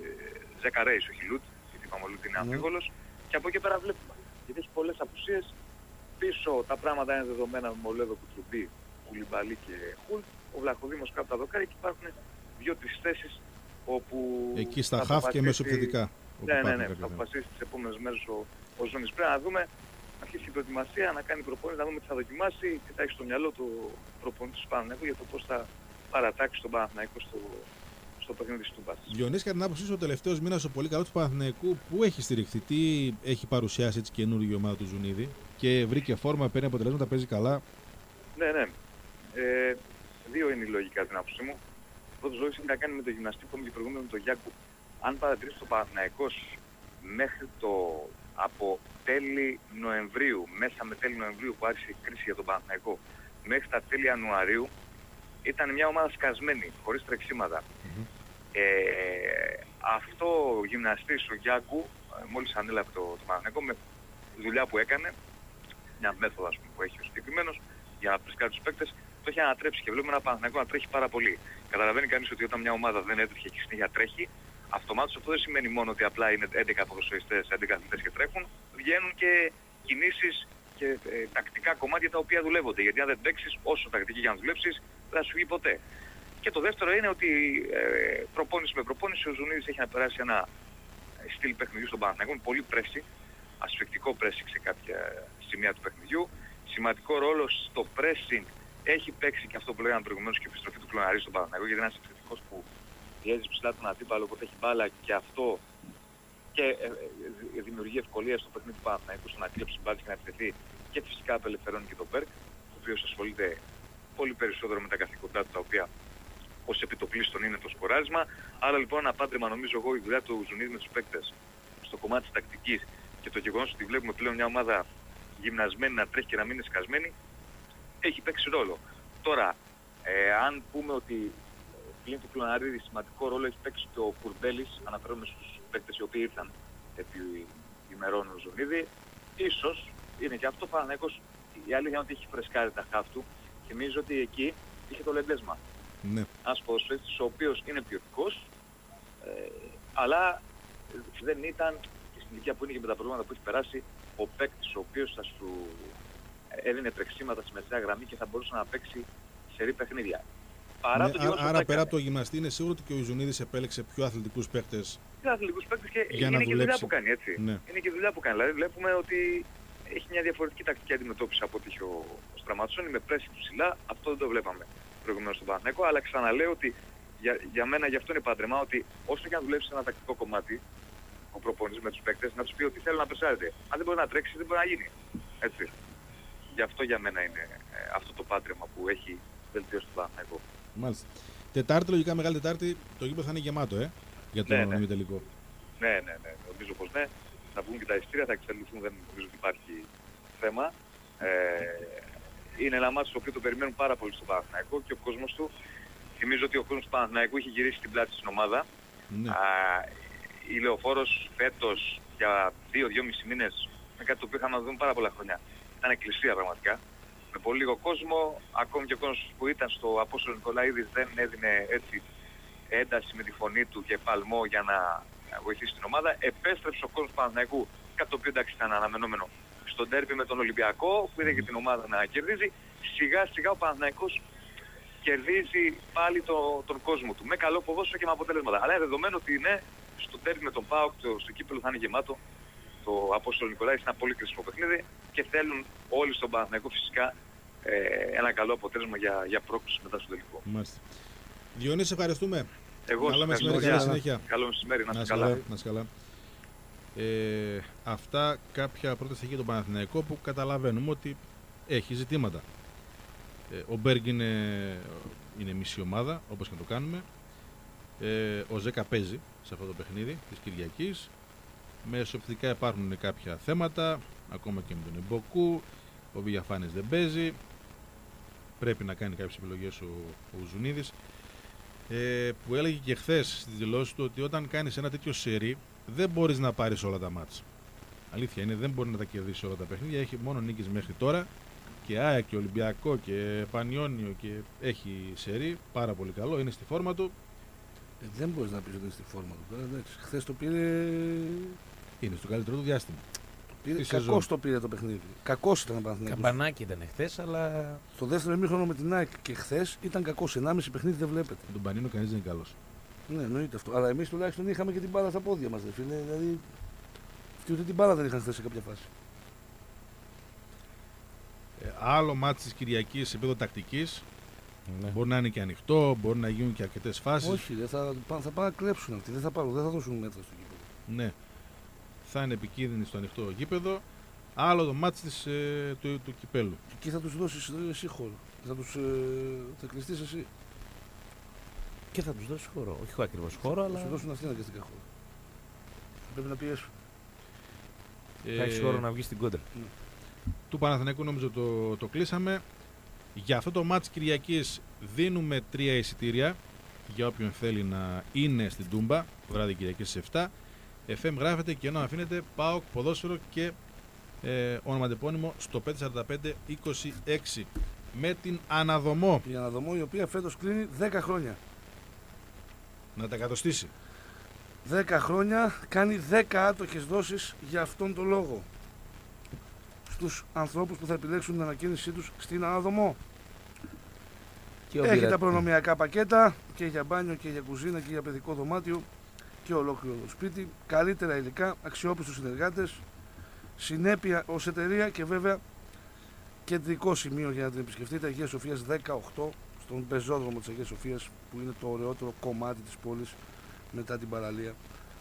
Ζέκα Ρέις, όχι Λούτ, γιατί είπαμε ο Λούτ είναι Ναι. αμφίβολος. Και από εκεί πέρα βλέπουμε. Γιατί έχει πολλές απουσίες. Πίσω τα πράγματα είναι δεδομένα με Μολέδο, Κουτσουμπή, Κουλιμπαλί και Χουλ. Ο Βλαχοδήμος κάπου τα δοκάρια και υπάρχουν δύο-τρεις θέσεις όπου Εκεί στα θα χαφ και αποφασίσει- μέσω επιθετικά. όπου ναι, ναι, υπάρχουν ναι. κάποια Θα θέματα. αποφασίσει τις επόμενες μέρες ο, ο Ζώνης. Πρέπει να δούμε, να αρχίσει η προετοιμασία, να κάνει προπόνηση, να δούμε τι θα δοκιμάσει και θα έχει στο μυαλό του προπονητής του Παναθηναϊκού για το πώς θα παρατάξει τον Παναθηναϊκό στο, στο παιχνίδι της Τούμπας. Διονύση, κατά την άποψή σου, ο τελευταίος μήνας ο πολύ καλός του Παναθηναϊκού, πού έχει στηριχθεί, τι έχει παρουσιάσει έτσι καινούργια η ομάδα του Ζουνίδη και βρήκε φόρμα, παίρνει αποτελέσματα, παίζει καλά; Ναι, ναι. Ε, δύο είναι οι λόγοι κατά την άποψή μου. Ο πρώτος λόγος έχει να κάνει με το γυμναστή που είπαμε και προηγούμενο με τον Γιάκου. Αν παρατηρήσει το Παναθηναϊκός μέχρι το από τέλη Νοεμβρίου, μέσα με τέλη Νοεμβρίου που άρχισε η κρίση για τον Παναθηναϊκό, μέχρι τα τέλη Ιανουαρίου, ήταν μια ομάδα σκασμένη, χωρίς τρεξίματα. Ε, αυτό ο γυμναστής, ο Γιάκου, ε, μόλις ανέλαβε το, το Παναθηναϊκό, με δουλειά που έκανε, μια μέθοδος ας πούμε, που έχει ο συγκεκριμένος, για να πλησκάρει τους παίκτες, το έχει ανατρέψει και βλέπουμε ένα Παναθηναϊκό να τρέχει πάρα πολύ. Καταλαβαίνει κανείς ότι όταν μια ομάδα δεν έτρεχε και συνέχεια τρέχει, αυτομάτως αυτό δεν σημαίνει μόνο ότι απλά είναι 11 ποδοσφαιριστές, 11 αθλητές και τρέχουν, βγαίνουν και κινήσεις και ε, τακτικά κομμάτια τα οποία δουλεύονται. Γιατί αν δεν παίξεις, όσο τακτική για να δουλέψεις, δεν θα σου βγει ποτέ. Και το δεύτερο είναι ότι ε, προπόνηση με προπόνηση ο Ζουνίδης έχει να περάσει ένα ε, στυλ παιχνιδιού στον Παναθηναϊκό με πολύ πρέση, ασφικτικό pressing σε κάποια σημεία του παιχνιδιού. Σημαντικό ρόλο στο pressing έχει παίξει και αυτό που λέγαμε προηγουμένως και η επιστροφή του Κλωναρή στον Παναθηναϊκό γιατί είναι ένας επιθετικός που πιέζει ψηλά τον αντίπαλο όποτε έχει μπάλα και αυτό και ε, ε, δημιουργεί ευκολία στο παιχνίδι του Παναθηναϊκού στο να κλέψει μπάλα και να επιτεθεί και φυσικά απελευθερώνει και τον Μπέρκ ο οποίος ασχολείται πολύ περισσότερο με τα καθήκοντά του τα οποία ως επιτοπλίστων είναι το σκοράρισμα. Άρα λοιπόν ένα πάντρεμα νομίζω εγώ η δουλειά του Ζουνίδη με τους παίκτες στο κομμάτι της τακτικής και το γεγονός ότι βλέπουμε πλέον μια ομάδα γυμνασμένη να τρέχει και να μην είναι σκασμένη έχει παίξει ρόλο. Τώρα, ε, αν πούμε ότι ε, πλην του Κλωναρίδη σημαντικό ρόλο έχει παίξει και ο Κουρμπέλης, αναφέρομαι στους παίκτες οι οποίοι ήρθαν επί ημερών ο Ζουνίδη, ίσως είναι και αυτό Παναθηναϊκός, η αλήθεια είναι ότι έχει φρεσκάρει τα χαφ του και νομίζω ότι εκεί είχε το λεντέσμα. Ναι. Ένας ποδοσφαίριστης ο οποίος είναι ποιοτικός, ε, αλλά δεν ήταν και στην ηλικία που είναι και με τα προβλήματα που έχει περάσει ο παίκτης ο οποίος θα σου έδινε τρεξίματα στη μεσαία γραμμή και θα μπορούσε να παίξει σε ρή παιχνίδια. Παρά Ναι, το α- γεγονός ότι άρα το πέρα από έκανε. το γυμναστή είναι σίγουρο ότι και ο Ιζουνίδης επέλεξε πιο αθλητικούς παίκτες. Είναι αθλητικούς παίκτες και Για να είναι και η δουλειά δουλέψει. που κάνει, έτσι. Ναι. Είναι και η δουλειά που κάνει. Δηλαδή βλέπουμε ότι έχει μια διαφορετική τακτική αντιμετώπιση από ό,τι είχε ο, ο Στραματσόνη με πρέση του ψηλά. Αυτό δεν το βλέπαμε προηγουμένως στον Παναθηναϊκό. Αλλά ξαναλέω ότι για, για μένα γι' αυτό είναι πάντρεμα ότι όσο και αν δουλέψεις σε ένα τακτικό κομμάτι ο προπονητής με τους παίκτες να τους πει ότι θέλω να πεσάρετε. Αν δεν μπορεί να τρέξει δεν μπορεί να γίνει. Έτσι. Γι' αυτό για μένα είναι ε, αυτό το πάντρεμα που έχει βελτιώσει τον Παναθηναϊκό. Μάλιστα. Τετάρτη, λογικά μεγάλη Τετάρτη, το γήπεδο θα είναι γεμάτο, ε, για το Ναι, ναι. ημιτελικό. Ναι, ναι, ναι. Νομίζω πως ναι. Θα βγουν και τα ειστήρια, θα εξελιχθούν, δεν νομίζω ότι υπάρχει θέμα. Ε, είναι ένα μάτι το οποίο το περιμένουν πάρα πολύ στο Παναθηναϊκό και ο κόσμος του. Θυμίζω ότι ο κόσμος του Παναθηναϊκού είχε γυρίσει την πλάτη στην ομάδα. Ναι. Α, η Λεωφόρος φέτος για δύο-δυόμισι μήνες είναι κάτι το οποίο είχαμε να δούμε πάρα πολλά χρόνια. Ήταν εκκλησία πραγματικά. Με πολύ λίγο κόσμο, ακόμη και ο κόσμος που ήταν στο Απόστολο Νικολαίδης δεν έδινε έτσι ένταση με τη φωνή του και παλμό για να βοηθήσει την ομάδα. Επέστρεψε ο κόσμος του Παναθηναϊκού, κάτι το οποίο εντάξει ήταν αναμενόμενο στον τέρπι με τον Ολυμπιακό, που είδε και την ομάδα να κερδίζει. Σιγά σιγά ο Παναθηναϊκός κερδίζει πάλι το, τον κόσμο του. Με καλό ποδόσφαιρο και με αποτελέσματα. Αλλά είναι δεδομένο ότι ναι, στο τέρπι με τον ΠΑΟΚ, το, στο κύπελο θα είναι γεμάτο. στο Απόστολο Νικολάης. Είναι ένα πολύ κρίσιμο παιχνίδι και θέλουν όλοι στον Παναθηναϊκό φυσικά ε, ένα καλό αποτέλεσμα για, για πρόκληση μετά στο τελικό. Μάλιστα. Διονύση, ευχαριστούμε. Εγώ Καλό σας μεσημέρι, ευχαριστώ. καλή συνέχεια. Καλό μεσημέρι, να Να είστε είσαι καλά. καλά. Να είσαι καλά. Ε, αυτά κάποια πρώτα στοιχεία για τον Παναθηναϊκό που καταλαβαίνουμε ότι έχει ζητήματα. Ε, ο Μπέργκ είναι, είναι μισή ομάδα, όπως και να το κάνουμε. Ε, ο Ζέκα παίζει σε αυτό το παιχνίδι της Κυριακής. Μεσοπτικά υπάρχουν κάποια θέματα, ακόμα και με τον Εμποκού. Ο Βηγιαφάνης δεν παίζει. Πρέπει να κάνει κάποιες επιλογές ο, ο Ζουνίδης ε, που έλεγε και χθες στη δηλώση του ότι όταν κάνεις ένα τέτοιο σερί δεν μπορείς να πάρεις όλα τα μάτς. Αλήθεια είναι, δεν μπορεί να τα κερδίσεις όλα τα παιχνίδια. Έχει μόνο νίκες μέχρι τώρα και ΑΕΚ και Ολυμπιακό και Πανιόνιο και έχει σερί. Πάρα πολύ καλό, είναι στη φόρμα του. Ε, δεν μπορείς να πεις ότι είναι στη φόρμα του. Τώρα εντάξει, χθες το πήρε. Είναι στο καλύτερο του διάστημα. Πήρε Τη σεζόν. κακό το πήρε το παιχνίδι. Κακός ήταν ο Παναθηναϊκός. Καμπανάκι ήταν χθε, αλλά Στο δεύτερο ημίχρονο με την ΑΕΚ και χθες ήταν κακός. 1,5 παιχνίδι δεν βλέπετε. Με τον Πανίνο κανείς δεν είναι καλός. Ναι, εννοείται αυτό. Αλλά εμείς τουλάχιστον είχαμε και την μπάλα στα πόδια μας, φίλε. Δηλαδή. Αυτοί ούτε την μπάλα δεν είχαν χθες σε κάποια φάση. Ε, άλλο μάτι της Κυριακής σε επίπεδο τακτικής. ναι. Μπορεί να είναι και ανοιχτό, μπορεί να γίνουν και αρκετές φάσεις. Όχι, δεν θα, πά- θα πάνε να κλέψουν αυτοί. Δεν θα, πάρουν, δεν θα δώσουν μέτρα στο κήπεδο. Ναι. Θα είναι επικίνδυνη στο ανοιχτό γήπεδο. Άλλο το μάτι της, ε, του, του κυπέλου. Και εκεί θα τους δώσεις εσύ χώρο. Θα τους ε, θα κλειστείς εσύ. Και θα τους δώσεις χώρο. Όχι ακριβώς χώρο, Θα σου αλλά δώσουν αυτοί αναγκαστικά χώρο. Πρέπει να πιέσουν. θα έχεις χώρο να βγεις στην κόντρα. Του Παναθηναϊκού νομίζω το, το κλείσαμε. Για αυτό το μάτς Κυριακής δίνουμε τρία εισιτήρια για όποιον θέλει να είναι στην Τούμπα βράδυ Κυριακής στις 7. FM γράφεται και ενώ αφήνεται ΠΑΟΚ ποδόσφαιρο και ε, ονοματεπώνυμο στο 545-26 με την Αναδομό Η αναδομό η οποία φέτος κλείνει 10 χρόνια. να τα κατοστήσει. 10 χρόνια κάνει 10 άτοχες δόσεις για αυτόν τον λόγο. Στους ανθρώπους που θα επιλέξουν την ανακαίνισή τους στην αναδομό. Και ο Έχει Μπυρα- τα προνομιακά πακέτα και για μπάνιο και για κουζίνα και για παιδικό δωμάτιο και ολόκληρο το σπίτι. Καλύτερα υλικά, αξιόπιστους συνεργάτες, συνέπεια ως εταιρεία και βέβαια κεντρικό σημείο για να την επισκεφτείτε Αγία Σοφίας 18 στον πεζόδρομο της Αγίας Σοφίας που είναι το ωραιότερο κομμάτι της πόλης μετά την παραλία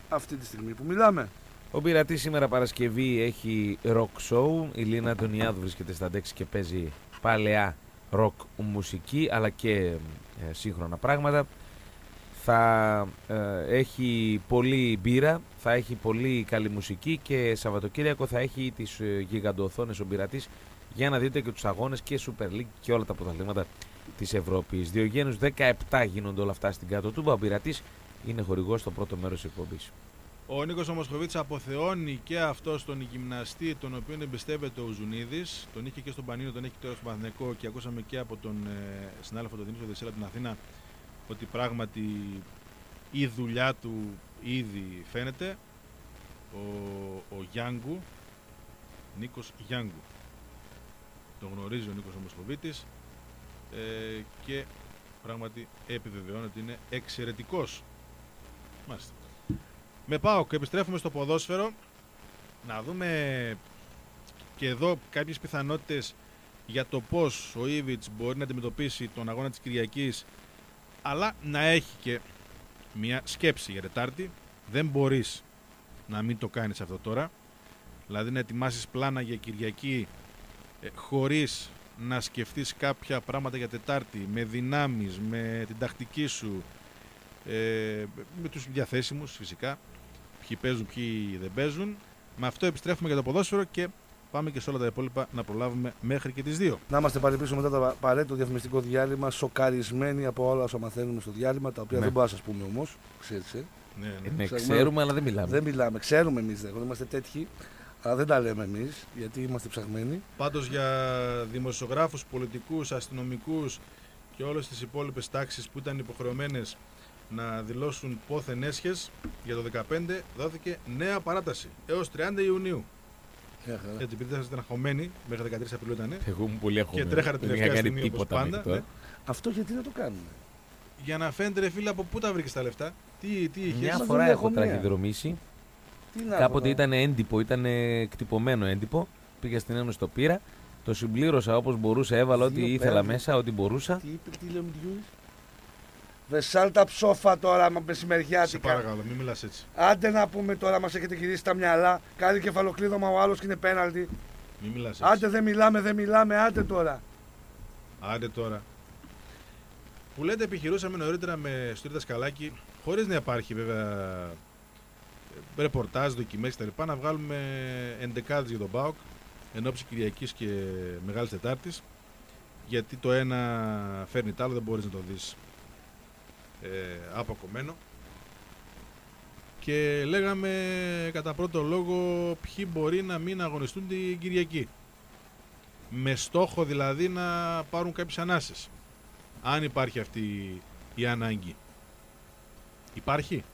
αυτή τη στιγμή που μιλάμε. Ο Πειρατής σήμερα Παρασκευή έχει rock show. Η Λίνα Αντωνιάδου βρίσκεται στα ντέξη και παίζει παλαιά rock μουσική αλλά και ε, σύγχρονα πράγματα. Θα ε, έχει πολύ μπύρα, θα έχει πολύ καλή μουσική και Σαββατοκύριακο θα έχει τις ε, γιγαντοοθόνες ο Πειρατής για να δείτε και τους αγώνες και Super League και όλα τα πρωταθλήματα της Ευρώπης. Διογένους 17 γίνονται όλα αυτά στην κάτω τούμπα. Ο Πειρατής είναι χορηγός στο πρώτο μέρος της εκπομπής. Ο Νίκος Ομοσχοβίτης αποθεώνει και αυτό τον γυμναστή, τον οποίο εμπιστεύεται ο Ζουνίδης. Τον είχε και στον Πανίνο, τον έχει τώρα στον Παναθηναϊκό και ακούσαμε και από τον ε, συνάδελφο τον Δημήτρη Δεσίλα από την Αθήνα ότι πράγματι η δουλειά του ήδη φαίνεται. Ο, ο Γιάνγκου, Νίκος Γιάνγκου. Τον γνωρίζει ο Νίκος Ομοσχοβίτης ε, και πράγματι επιβεβαιώνει ότι είναι εξαιρετικός. Μάλιστα. Με ΠΑΟΚ επιστρέφουμε στο ποδόσφαιρο να δούμε και εδώ κάποιες πιθανότητες για το πώς ο Ήβιτς μπορεί να αντιμετωπίσει τον αγώνα της Κυριακής αλλά να έχει και μια σκέψη για Τετάρτη. Δεν μπορείς να μην το κάνεις αυτό τώρα. Δηλαδή να ετοιμάσεις πλάνα για Κυριακή ε, χωρίς να σκεφτείς κάποια πράγματα για Τετάρτη με δυνάμεις, με την τακτική σου ε, με τους διαθέσιμους φυσικά. Ποιοι παίζουν, ποιοι δεν παίζουν. Με αυτό επιστρέφουμε για το ποδόσφαιρο και πάμε και σε όλα τα υπόλοιπα να προλάβουμε μέχρι και τις 2. Να είμαστε πάλι πίσω μετά το απαραίτητο διαφημιστικό διάλειμμα, σοκαρισμένοι από όλα όσα μαθαίνουμε στο διάλειμμα, τα οποία Ναι. δεν μπορώ να σας πούμε όμως. Ξέρετε. ε. Ναι, ναι. Ε, ναι, Ψαγμένο. ξέρουμε, αλλά δεν μιλάμε. Δεν μιλάμε, ξέρουμε εμείς δεν είμαστε τέτοιοι, αλλά δεν τα λέμε εμείς γιατί είμαστε ψαγμένοι. Πάντως για δημοσιογράφους, πολιτικούς, αστυνομικούς και όλες τις υπόλοιπες τάξεις που ήταν υποχρεωμένες να δηλώσουν πόθεν έσχες για το 2015 δόθηκε νέα παράταση έως 30 Ιουνίου. Μια χαρά. Έτσι, επειδή θα ήταν χωμένοι, μέχρι 13 Απριλίου ήταν, Εγώ ήμουν πολύ αγχωμένος. τρέχατε την Δεν είχα τελευταία κάνει στιγμή, όπως τίποτα πάντα, μέχρι τώρα. ναι. Αυτό γιατί να το κάνουμε; για να φαίνεται ρε φίλε από πού τα βρήκες τα λεφτά, τι, τι είχες; Μια Μα φορά δεν έχω έχω μία. τραχυδρομήσει Τι να Κάποτε πω τώρα. ήταν έντυπο, ήταν εκτυπωμένο έντυπο. Πήγα στην Ένωση, το πήρα. Το συμπλήρωσα όπως μπορούσα, έβαλα ό,τι Δύο ήθελα πέρα. μέσα, ό,τι μπορούσα. Τι είπε, τι λέμε δυο. Βεσάλ τα ψόφα τώρα με Σε μεσημεριάτικα. παρακαλώ, μην μιλάς έτσι. Άντε να πούμε τώρα, μας έχετε γυρίσει τα μυαλά. Κάνει κεφαλοκλείδωμα ο άλλος και είναι πέναλτι. Μην μιλάς έτσι. Άντε δεν μιλάμε, δεν μιλάμε, άντε τώρα. Άντε τώρα. Που λέτε επιχειρούσαμε νωρίτερα με Στούρι Δασκαλάκη, χωρίς να υπάρχει βέβαια ε, ρεπορτάζ, δοκιμές κτλ. να βγάλουμε εντεκάδες για τον ΠΑΟΚ εν ώψη Κυριακής και Μεγάλης Τετάρτης γιατί το ένα φέρνει το άλλο, δεν μπορείς να το δεις ε, αποκομμένο. Και λέγαμε κατά πρώτο λόγο ποιοι μπορεί να μην αγωνιστούν την Κυριακή. Με στόχο δηλαδή να πάρουν κάποιες ανάσες αν υπάρχει αυτή η ανάγκη. Υπάρχει.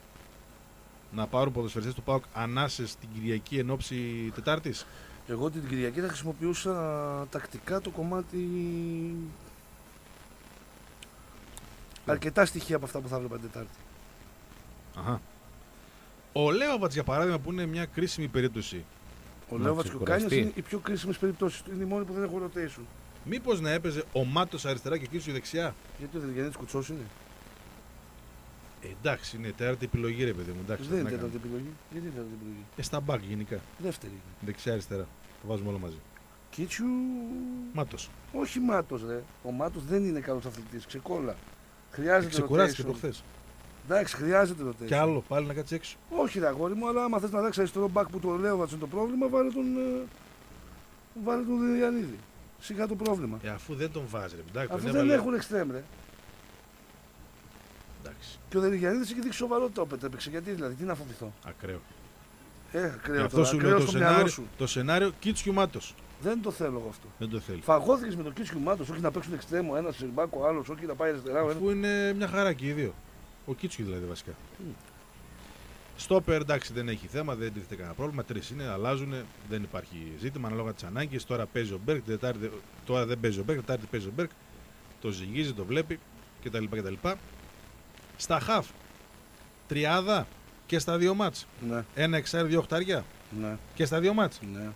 Να πάρουν ποδοσφαιριστές του ΠΑΟΚ ανάσες την Κυριακή εν ώψη Τετάρτης. Εγώ την Κυριακή θα χρησιμοποιούσα τακτικά το κομμάτι. Αρκετά στοιχεία από αυτά που θα έβλεπα την Τετάρτη. Αχα. Ο Λέοβατς για παράδειγμα που είναι μια κρίσιμη περίπτωση Ο Να Λέοβατς και ο Κάνια ξεκουραστεί. είναι οι πιο κρίσιμες περιπτώσεις του. Είναι οι μόνοι που δεν έχουν rotation. μήπως να έπαιζε ο Μάτος αριστερά και ο δεξιά; Γιατί ο Δελγιανίτη κουτσός είναι. ε, εντάξει είναι τέταρτη επιλογή ρε παιδί μου εντάξει, δεν τι είναι να τέταρτη κάνουμε. επιλογή. Γιατί είναι τέταρτη επιλογή; ε, στα μπακ γενικά Δεύτερη είναι. δεξιά αριστερά το βάζουμε όλα μαζί Κίτσου. Μάτος Όχι Μάτος, ρε. Ο Μάτος δεν είναι καλός αθλητής. Ξεκόλα. Χρειάζεται ξεκουράστηκε rotation. προχθές Εντάξει, χρειάζεται rotation. και άλλο πάλι να κάτσει έξω Όχι, ρε αγόρι μου, αλλά άμα θες να αλλάξει αριστερό μπακ που το λέω είναι το πρόβλημα, βάλε τον. ε, Βάλε τον Δελγιανίδη. Σιγά το πρόβλημα. ε, αφού δεν τον βάζεις ρε εντάξει, Αφού τον δεν έβαλε- έχουν εξτρέμ, ρε. εντάξει Και ο Δελγιανίδη έχει δείξει σοβαρότητα όπετε έπαιξε. Γιατί δηλαδή, τι να φοβηθώ. ακραίο Ε, Γι' ακραίο αυτό τώρα, σου λέω ακραίο το στο μυαλό σενάριο, σου. το σενάριο Κίτσιου Μάτος. Δεν το θέλω εγώ αυτό. Δεν το θέλεις. Φαγώθηκες με τον Κίτσιου, Μάτος, όχι να παίξουν εξτρέμ ο ένας μπακ ο άλλος, όχι να πάει αριστερά ο ένας. Αφού είναι μια χαρά και οι δύο. Ο Κίτσιου δηλαδή βασικά. Μμ. Στόπερ εντάξει δεν έχει θέμα, δεν τίθεται κανένα πρόβλημα. Τρεις είναι, αλλάζουν, δεν υπάρχει ζήτημα ανάλογα τις ανάγκες. Τώρα παίζει ο Μπέρκ, την Τετάρτη, τώρα δεν παίζει ο Μπέρκ, την Τετάρτη παίζει ο Μπέρκ. Το ζυγίζει, το βλέπει κτλ. κτλ. Στα χαφ, τριάδα και στα δύο ματς. Ναι, Ένα εξάρι, δύο οχτάρια ναι, και στα δύο μάτς. ναι.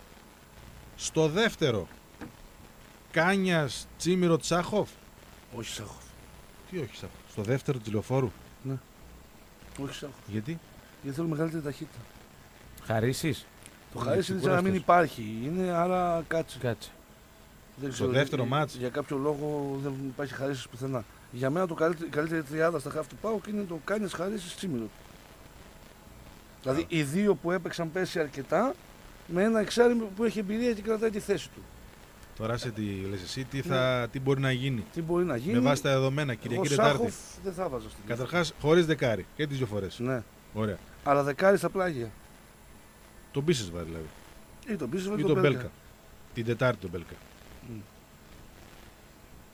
Στο δεύτερο, Κάνιας, Τσίμηρο, Τσάχοφ. Όχι Σάχοφ. Τι όχι, Τσάχοφ. Στο δεύτερο τη λεωφόρου. Όχι Σάχοφ. Γιατί; Γιατί θέλω μεγαλύτερη ταχύτητα. Χαρίσεις. Το Είναι χαρίσι δεν ξέρω να μην ξεκούραστος. υπάρχει. Είναι άρα κάτσε. Κάτσε. Δεν Στο δεύτερο για- μάτς. Για κάποιο λόγο δεν υπάρχει χαρίσεις πουθενά. Για μένα το καλύτερη, η καλύτερη τριάδα στα χάφη του Πάουκ είναι το Κάνιας χαρίσει Τσίμηρο. Δηλαδή οι δύο που έπαιξαν πέσει αρκετά με ένα εξάρι που έχει εμπειρία και κρατάει τη θέση του. Τώρα σε τι λες εσύ, τι, θα, τι μπορεί να γίνει; Τι μπορεί να γίνει; Με βάση τα δεδομένα, Εγώ Κυριακή Τετάρτη. Σάχοφ δεν θα βάζω στην Καταρχάς, χωρίς δεκάρι και τις δύο φορές. Ναι. Ωραία. Αλλά δεκάρι στα πλάγια. Τον πίσες δηλαδή. Ή τον πίσω Ή τον Μπέλκα. Την Τετάρτη τον Μπέλκα. Μμ.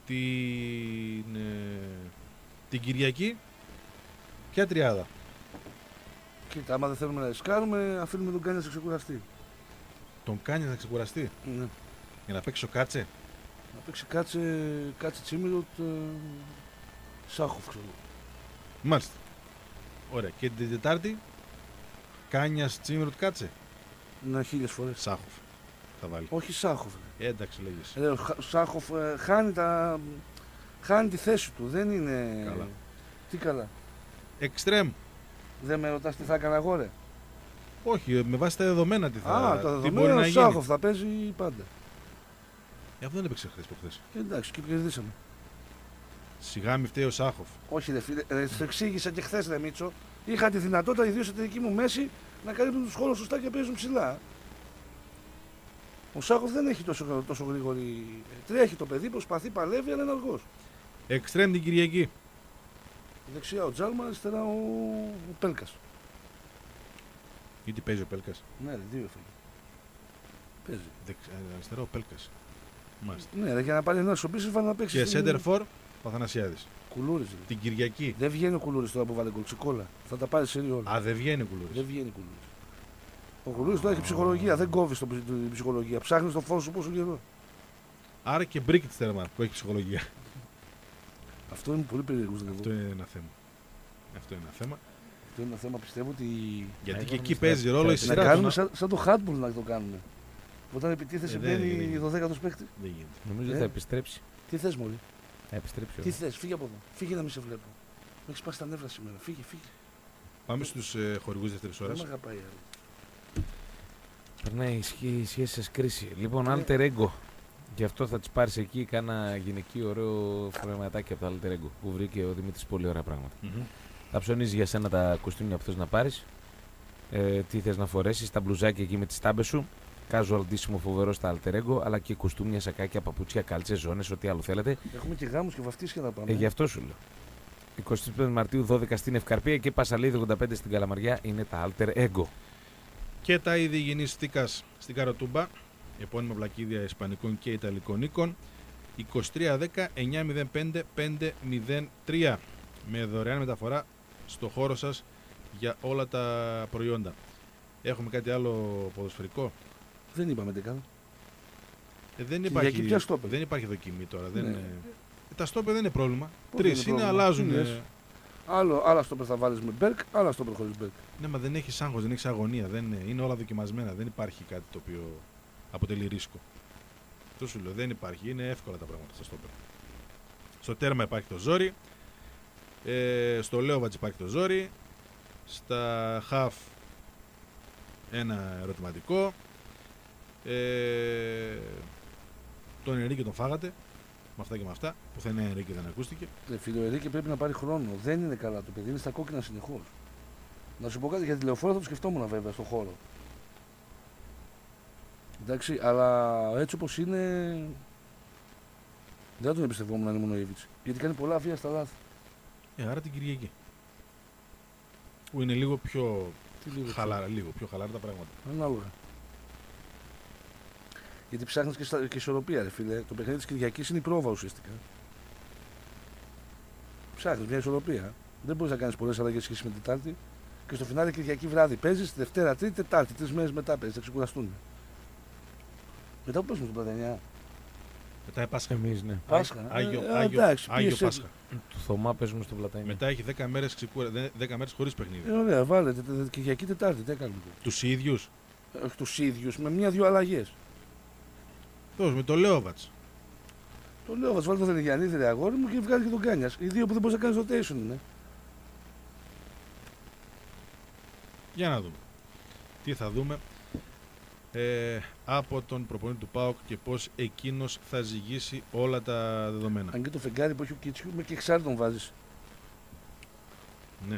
Την, ε, την Κυριακή, ποια τριάδα. Κοίτα, άμα δεν θέλουμε να ρισκάρουμε, αφήνουμε τον Κάνιας να ξεκουραστεί. Τον κάνει να ξεκουραστεί Ναι. για να παίξει ο κάτσε. Να παίξει κάτσε, κάτσε τσίμηρο ε, Σάχοφ, ξέρω. Μάλιστα. Ωραία. Και την Τετάρτη, Κάνιας Τσίμιροτ κάτσε. Ναι, χίλιες φορές. Σάχοφ. Θα βάλει. Όχι Σάχοφ. Ε, εντάξει, λέγες. Ε, ο Χα- Σάχοφ ε, χάνει, τα... χάνει τη θέση του. Δεν είναι. Καλά. Τι καλά. Εξτρέμ. Δεν με ρωτάς τι θα έκανα εγώ, ρε. Όχι, ε, με βάση τα δεδομένα τι θα Α, τι το μπορεί δεδομένο να ο γίνει. Σάχοφ θα παίζει πάντα. Ε, αυτό δεν έπαιξε χθες προχθές. Και εντάξει, και κερδίσαμε. Σιγά μη φταίει ο Σάχοφ. Όχι, ρε φίλε, ε, σου εξήγησα και χθες, ρε Μίτσο. Είχα τη δυνατότητα, ιδίως στη δική μου μέση, να καλύπτουν τους χώρους σωστά και παίζουν ψηλά. Ο Σάχοφ δεν έχει τόσο, τόσο γρήγορη. Τρέχει το παιδί, προσπαθεί, παλεύει, αλλά είναι αργός. Εξτρέμ την Κυριακή. Δεξιά ο Τζάλμα, αριστερά ο, ο Πέλκας. Γιατί παίζει ο Πέλκας; Ναι, ρε, δύο έφυγε. Παίζει. Αριστερό ο Πέλκας. Μάλιστα. Ναι, ρε, για να πάρει ένα σοπίση, βάλει να παίξει. Και center for ο Αθανασιάδης. Κουλούρι. Την Κυριακή. Δεν βγαίνει ο Κουλούρι τώρα που βάλει γκολ. Ξεκόλα. Θα τα πάρει σε όλα. Α, δεν βγαίνει ο Δεν Κουλούρη. βγαίνει Κουλούρι. Ο Κουλούρι τώρα έχει ψυχολογία. Δεν κόβει στο- την ψυχολογία. Ψάχνεις το φως σου πόσο καιρό. Άρα και Μπρίκετ Τέρμαν που έχει ψυχολογία. Αυτό είναι πολύ περίεργο να το Αυτό δω. είναι ένα θέμα. Αυτό είναι ένα θέμα. Αυτό είναι ένα θέμα πιστεύω ότι. Γιατί εγώ και εκεί νομίζω παίζει θα- ρόλο η θα- Να σειρά. κάνουμε του σαν, σαν το hardball να το κάνουμε. Όταν επιτίθεσαι Ε, δεν μπαίνει γίνεται. 12ο παίκτης. Δεν γίνεται. Νομίζω Ε. θα επιστρέψει. Τι θες, Μωρή; Θα επιστρέψει. Τι ο- θες, φύγε από εδώ. Φύγε να μην σε βλέπω. Με έχεις πάσει τα νεύρα σήμερα. Φύγε, φύγε. Πάμε στους ε, χορηγούς δεύτερης ώρας. Δεν με αγαπάει άλλο. Περνάει η σχέ- η σχέση σας κρίση. Λοιπόν, Ναι. Alter Ego. Γι' αυτό θα τη πάρεις εκεί κάνα γυναικείο ωραίο φορεματάκι από το Alter Ego που βρήκε ο Δημήτρης πολύ ωραία πράγματα. Θα ψωνίζεις για σένα τα κοστούμια που θες να πάρεις. Ε, τι θες να φορέσεις, τα μπλουζάκια εκεί με τις τάμπες σου. Casual ντύσιμο φοβερό στα Alter Ego, αλλά και κοστούμια, σακάκια, παπούτσια, κάλτσε, ζώνες, ό,τι άλλο θέλετε. Έχουμε και γάμους και βαφτίσια να πάμε. Ε, γι' αυτό σου λέω. 25 Μαρτίου 12 στην Ευκαρπία και Πασαλίδη 85 στην Καλαμαριά είναι τα Alter Ego. Και τα είδη υγιεινή στίκα στην Καροτούμπα. Επώνυμα πλακίδια Ισπανικών και Ιταλικών οίκων. 2310-905-503 με δωρεάν μεταφορά στο χώρο σας για όλα τα προϊόντα. Έχουμε κάτι άλλο ποδοσφαιρικό; Δεν είπαμε τι κάνω. Ε, δεν, Κυριακή υπάρχει, ποια στόπερ; δεν υπάρχει δοκιμή τώρα. Δεν, Ναι. είναι- Ε, τα στόπερ δεν είναι πρόβλημα. Πώς Τρεις δεν είναι είναι, πρόβλημα; αλλάζουν. Τι ε, λες; Άλλο, άλλα στο θα βάλεις με Μπέρκ, άλλα στο χωρίς Μπέρκ. Ναι, μα δεν έχεις άγχος, δεν έχεις αγωνία. Δεν, είναι- είναι όλα δοκιμασμένα. Δεν υπάρχει κάτι το οποίο αποτελεί ρίσκο. Αυτό σου λέω, δεν υπάρχει. Είναι εύκολα τα πράγματα στα στόπερ. Στο τέρμα υπάρχει το ζόρι. Ε, στο Λέοβατς υπάρχει το ζόρι. Στα χαφ ένα ερωτηματικό. Ε, τον Ενρίκε τον φάγατε. Με αυτά και με αυτά. Πουθενά Ενρίκε δεν ακούστηκε. Ε, φίλο Ερίκε πρέπει να πάρει χρόνο. Δεν είναι καλά το παιδί, είναι στα κόκκινα συνεχώς. Να σου πω κάτι για τη λεωφόρα θα το σκεφτόμουν βέβαια στον χώρο. Εντάξει, αλλά έτσι όπως είναι. Δεν θα τον εμπιστευόμουν αν ήμουν ο Ιβιτς. Γιατί κάνει πολλά βία στα λάθη. Ε, άρα την Κυριακή. Που είναι λίγο πιο Τι λίγο χαλάρα, λίγο πιο χαλάρα τα πράγματα. Ανάλογα. Γιατί ψάχνεις και, στα- και ισορροπία, ρε φίλε. Το παιχνίδι της Κυριακής είναι η πρόβα ουσιαστικά. Ψάχνεις μια ισορροπία. Δεν μπορείς να κάνεις πολλές αλλαγές σχέση με την Τετάρτη. Και στο φινάλε Κυριακή βράδυ παίζεις, Δευτέρα, Τρίτη, Τετάρτη. Τρεις μέρες μετά παίζεις, θα ξεκουραστούν. Μετά που παίζουμε στο Πρωτενιά. Μετά η Πάσχα. Εμείς, ναι. Πάσχα. Άγιο, Ε, Άγιο, εντάξει, Άγιο πίεσε. Πάσχα. Του Θωμά παίζουμε στο πλατάνι. Μετά έχει 10 μέρες, ξεκούρα... δε- 10 μέρες χωρίς παιχνίδι. Ε, ωραία, βάλετε τε- τε- Κυριακή, Τετάρτη. Τι κάνουμε. τώρα. Τους ίδιους. Ε, Όχι τους ίδιους, με μια-δυο αλλαγές. Δώσ' με το Λέοβατς. Το λέω, θα βάλει τον Θελεγιανίδη, ρε αγόρι μου και βγάλει και τον Κάνιας. Οι δύο που δεν μπορείς να κάνεις rotation είναι. Για να δούμε. Τι θα δούμε ε, από τον προπονητή του ΠΑΟΚ και πώς εκείνος θα ζυγίσει όλα τα δεδομένα. Αν και το φεγγάρι που έχει ο Κίτσιου, με και εξάρι τον βάζεις. Ναι.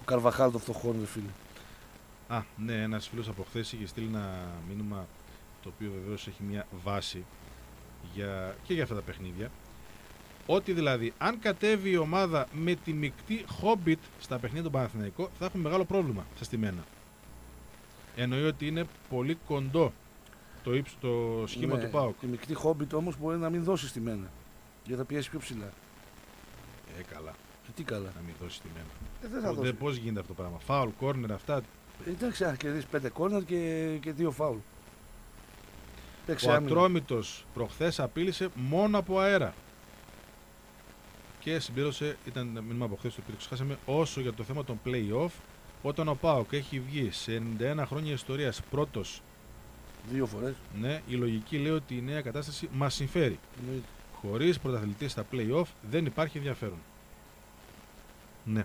Ο Καρβαχάλ το φτωχό, ρε φίλε. Α, ναι, ένας φίλος από χθες είχε στείλει ένα μήνυμα το οποίο βεβαίως έχει μια βάση για, και για αυτά τα παιχνίδια. Ότι δηλαδή, αν κατέβει η ομάδα με τη μεικτή Hobbit στα παιχνίδια του Παναθηναϊκό, θα έχουμε μεγάλο πρόβλημα στα στημένα. Εννοεί ότι είναι πολύ κοντό το, ύψ, το σχήμα Ναι, του ΠΑΟΚ. Η μικρή Χόμπιτ όμως μπορεί να μην δώσει στη μένα. Γιατί θα πιέσει πιο ψηλά. Ε, καλά, Και τι καλά. να μην δώσει τη μένα. Ε, δεν θα Πώ δώσει. πώς γίνεται αυτό το πράγμα; Φάουλ, κόρνερ, αυτά. Ε, Εντάξει, αν κερδίσεις πέντε κόρνερ και, και δύο φάουλ. Παίξε Ο άμυνα. Ατρόμητος προχθές απείλησε μόνο από αέρα. Και συμπλήρωσε, ήταν ένα μήνυμα από χθες το οποίο το ξεχάσαμε, όσο για το θέμα των play-off, όταν ο Πάοκ έχει βγει σε 91 χρόνια ιστορίας πρώτος, Δύο φορές. ναι, η λογική λέει ότι η νέα κατάσταση μας συμφέρει. Χωρίς πρωταθλητής στα play-off δεν υπάρχει ενδιαφέρον. Ναι.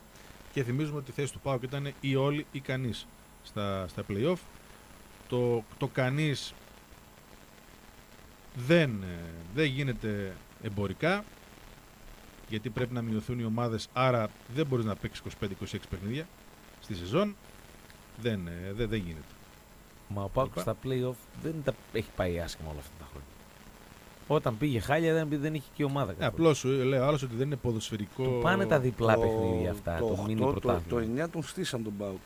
Και θυμίζουμε ότι η θέση του Πάοκ ήταν ή όλοι ή κανείς στα, στα play-off. Το, το κανείς δεν, ε, δεν γίνεται εμπορικά γιατί πρέπει να μειωθούν οι ομάδες άρα δεν μπορείς να παίξεις 25-26 παιχνίδια στη σεζόν δεν, ε, δεν, δεν γίνεται. Μα ο Πάουκ Είπα. στα playoff δεν τα έχει πάει άσχημα όλα αυτά τα χρόνια. Όταν πήγε χάλια δεν, δεν είχε και ομάδα. Ε, καθόλου. απλώς σου λέω άλλος ότι δεν είναι ποδοσφαιρικό Του πάνε τα διπλά Το- παιχνίδια αυτά, το, το, μίνι 8, το, πρωτάθλημα. το 9 τον στήσαν τον Μπάουκ.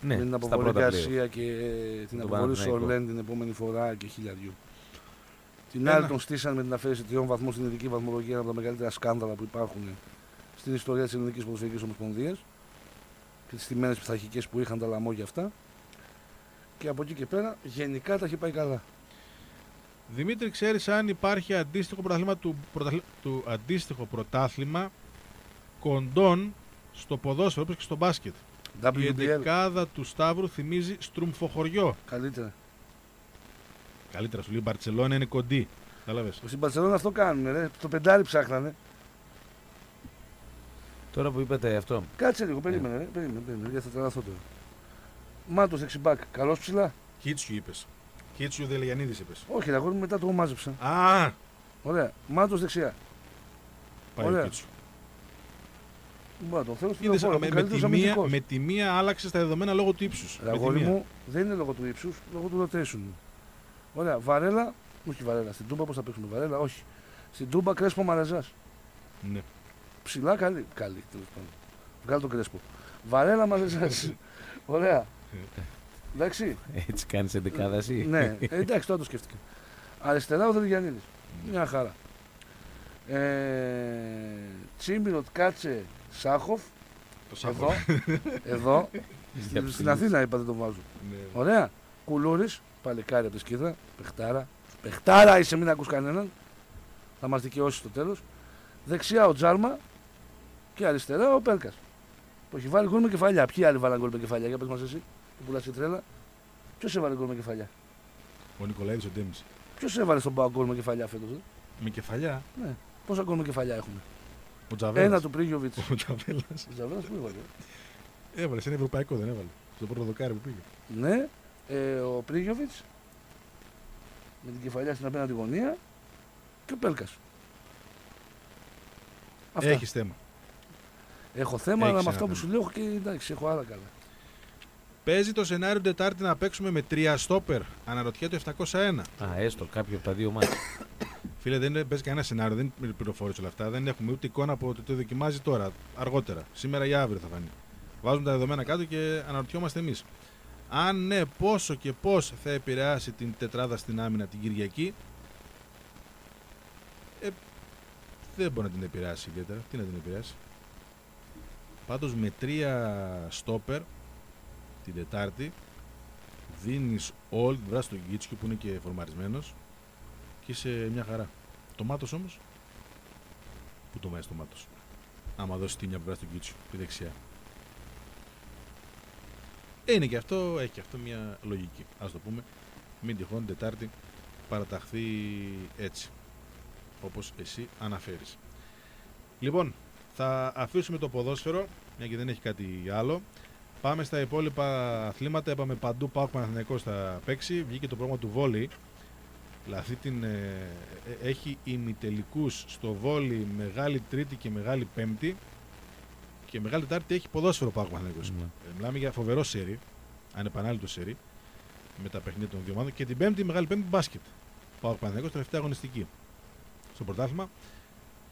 ναι, με την στα αποβολή πρώτα playoff. Γκαρσία και ε, την Τον αποβολή Παναθηναϊκό. Σορλέν την επόμενη φορά και χιλιαδιού. Την Ένα. άλλη τον στήσαν με την αφαίρεση τριών βαθμών στην ειδική βαθμολογία, ένα από τα μεγαλύτερα σκάνδαλα που υπάρχουν στην ιστορία της Ελληνικής Ποδοσφαιρικής Ομοσπονδίας και τι τιμένε πειθαρχικές που είχαν τα λαμόγια αυτά. Και από εκεί και πέρα γενικά τα έχει πάει καλά. Δημήτρη, ξέρεις αν υπάρχει αντίστοιχο πρωτάθλημα του, πρωταθλη- του αντίστοιχο πρωτάθλημα κοντών στο ποδόσφαιρο όπως και στο μπάσκετ; Η WBL. εντεκάδα του Σταύρου θυμίζει στρουμφοχωριό. Καλύτερα. Καλύτερα σου λέει η Μπαρτσελόνα είναι κοντή. Κατάλαβες; Στην Παρσελόνα αυτό κάνουν, ρε. Το πεντάρι ψάχνανε. Τώρα που είπατε αυτό, Κάτσε λίγο, περίμενε, ρε. Περίμενε, περίμενε. Γιατί θα τρελαθώ τώρα. Μάτο δεξιμπάκ. Καλός ψηλά. Κίτσιου είπες. Κίτσιου Δελεγιανίδη είπες. Όχι, ρε, αγόρι μου, μετά το μάζεψα. Α! Ωραία. Μάτο δεξιά. Πάει Ωραία. ο Κίτσιου. Δεν μπορώ να τον θέλω στην Είδες, οφόρο. με, μου, με, καλύτερος τη μία, αμυντικός. με τη μία άλλαξες τα δεδομένα λόγω του ύψους. Ρε, αγόρι μου, δεν είναι λόγω του ύψους, λόγω του rotation. Ωραία. Βαρέλα, όχι βαρέλα. Στην τούμπα πώς θα παίξουμε βαρέλα, όχι. Στην τούμπα κρέσπο μαραζά. Ναι. Ψηλά καλή. Καλή, τέλος πάντων. Βγάλει τον κρέσπο. Βαρέλα μαραζά. Ωραία. Εντάξει. έτσι κάνεις εντεκάδα εσύ. ναι, ε, εντάξει, τώρα το σκέφτηκα. Αριστερά ο Δελγιανίδη. Μια χαρά. Ε, Τσίμιροτ, Κάτσε, Σάχοφ. Το Εδώ. εδώ. Για Στην ψηλούς. Αθήνα είπα δεν το βάζω. Ναι. Ωραία. Κουλούρη, παλικάρι από τη σκίδα. Πεχτάρα. Πεχτάρα είσαι, μην ακούς κανέναν. Θα μας δικαιώσει στο τέλος. Δεξιά ο Τζάρμα και αριστερά ο Πέρκας. Που έχει βάλει γκολ με κεφαλιά. Ποιοι άλλοι βάλαν γκολ με κεφαλιά, για πες μας εσύ που πουλάς τη τρέλα. Ποιος έβαλε γκολ με κεφαλιά; Ο Νικολαίδης ο Ντέμις. Ποιος έβαλε στον Πάο γκολ με κεφαλιά φέτος. Ε; Με κεφαλιά; Πόσα γκολ με κεφαλιά έχουμε; Ο Τζαβέλας. Ένα του Πρίγιοβιτ. Ο Τζαβέλας. Ζαβέλα που έβαλε; Έβαλε, σε ένα ευρωπαϊκό δεν έβαλε. Στο πρώτο δοκάρι που πήγε. Ναι, ε, ο Πρίγιοβιτ με την κεφαλιά στην απέναντι γωνία και ο Πέλκα. Αυτά. Έχεις θέμα. Έχω θέμα, αλλά Έχεις με ένα αυτό που θέμα. σου λέω έχω και εντάξει, έχω άλλα καλά. Παίζει το σενάριο Τετάρτη να παίξουμε με τρία στόπερ. Αναρωτιέται το 701. Α, έστω κάποιο από τα δύο μάτια. Φίλε, δεν παίζει κανένα σενάριο, δεν είναι πληροφόρηση όλα αυτά. Δεν έχουμε ούτε εικόνα από το τι δοκιμάζει τώρα, αργότερα. Σήμερα ή αύριο θα φανεί. Βάζουμε τα δεδομένα κάτω και αναρωτιόμαστε εμείς. Αν ναι, πόσο και πώς θα επηρεάσει την τετράδα στην άμυνα την Κυριακή; Ε, δεν μπορεί να την επηρεάσει ιδιαίτερα. Τι να την επηρεάσει; Πάντως με τρία στόπερ την Τετάρτη δίνεις όλη την βράση του Γκίτσιου που είναι και φορμαρισμένος και είσαι μια χαρά. Το μάτος όμως, πού το βάζεις το μάτος. Άμα δώσεις τη μια πλευρά του Γκίτσιου, τη δεξιά. Ε, είναι και αυτό, έχει και αυτό μια λογική. Ας το πούμε, μην τυχόν Τετάρτη παραταχθεί έτσι. Όπως εσύ αναφέρεις. Λοιπόν, θα αφήσουμε το ποδόσφαιρο, μια και δεν έχει κάτι άλλο. Πάμε στα υπόλοιπα αθλήματα. Είπαμε παντού Πάοκ Παναθηναϊκός θα παίξει. Βγήκε το πρόγραμμα του βόλεϊ. Δηλαδή την, ε, ε, έχει ημιτελικούς στο βόλεϊ Μεγάλη Τρίτη και Μεγάλη Πέμπτη. Και Μεγάλη Τετάρτη έχει ποδόσφαιρο Πάοκ Παναθηναϊκός. Ναι. Ε, μιλάμε για φοβερό σερί. Ανεπανάληπτο σερί. Με τα παιχνίδια των δύο ομάδων. Και την Πέμπτη, Μεγάλη Πέμπτη μπάσκετ. Πάοκ Παναθηναϊκός τελευταία αγωνιστική. Στο πρωτάθλημα.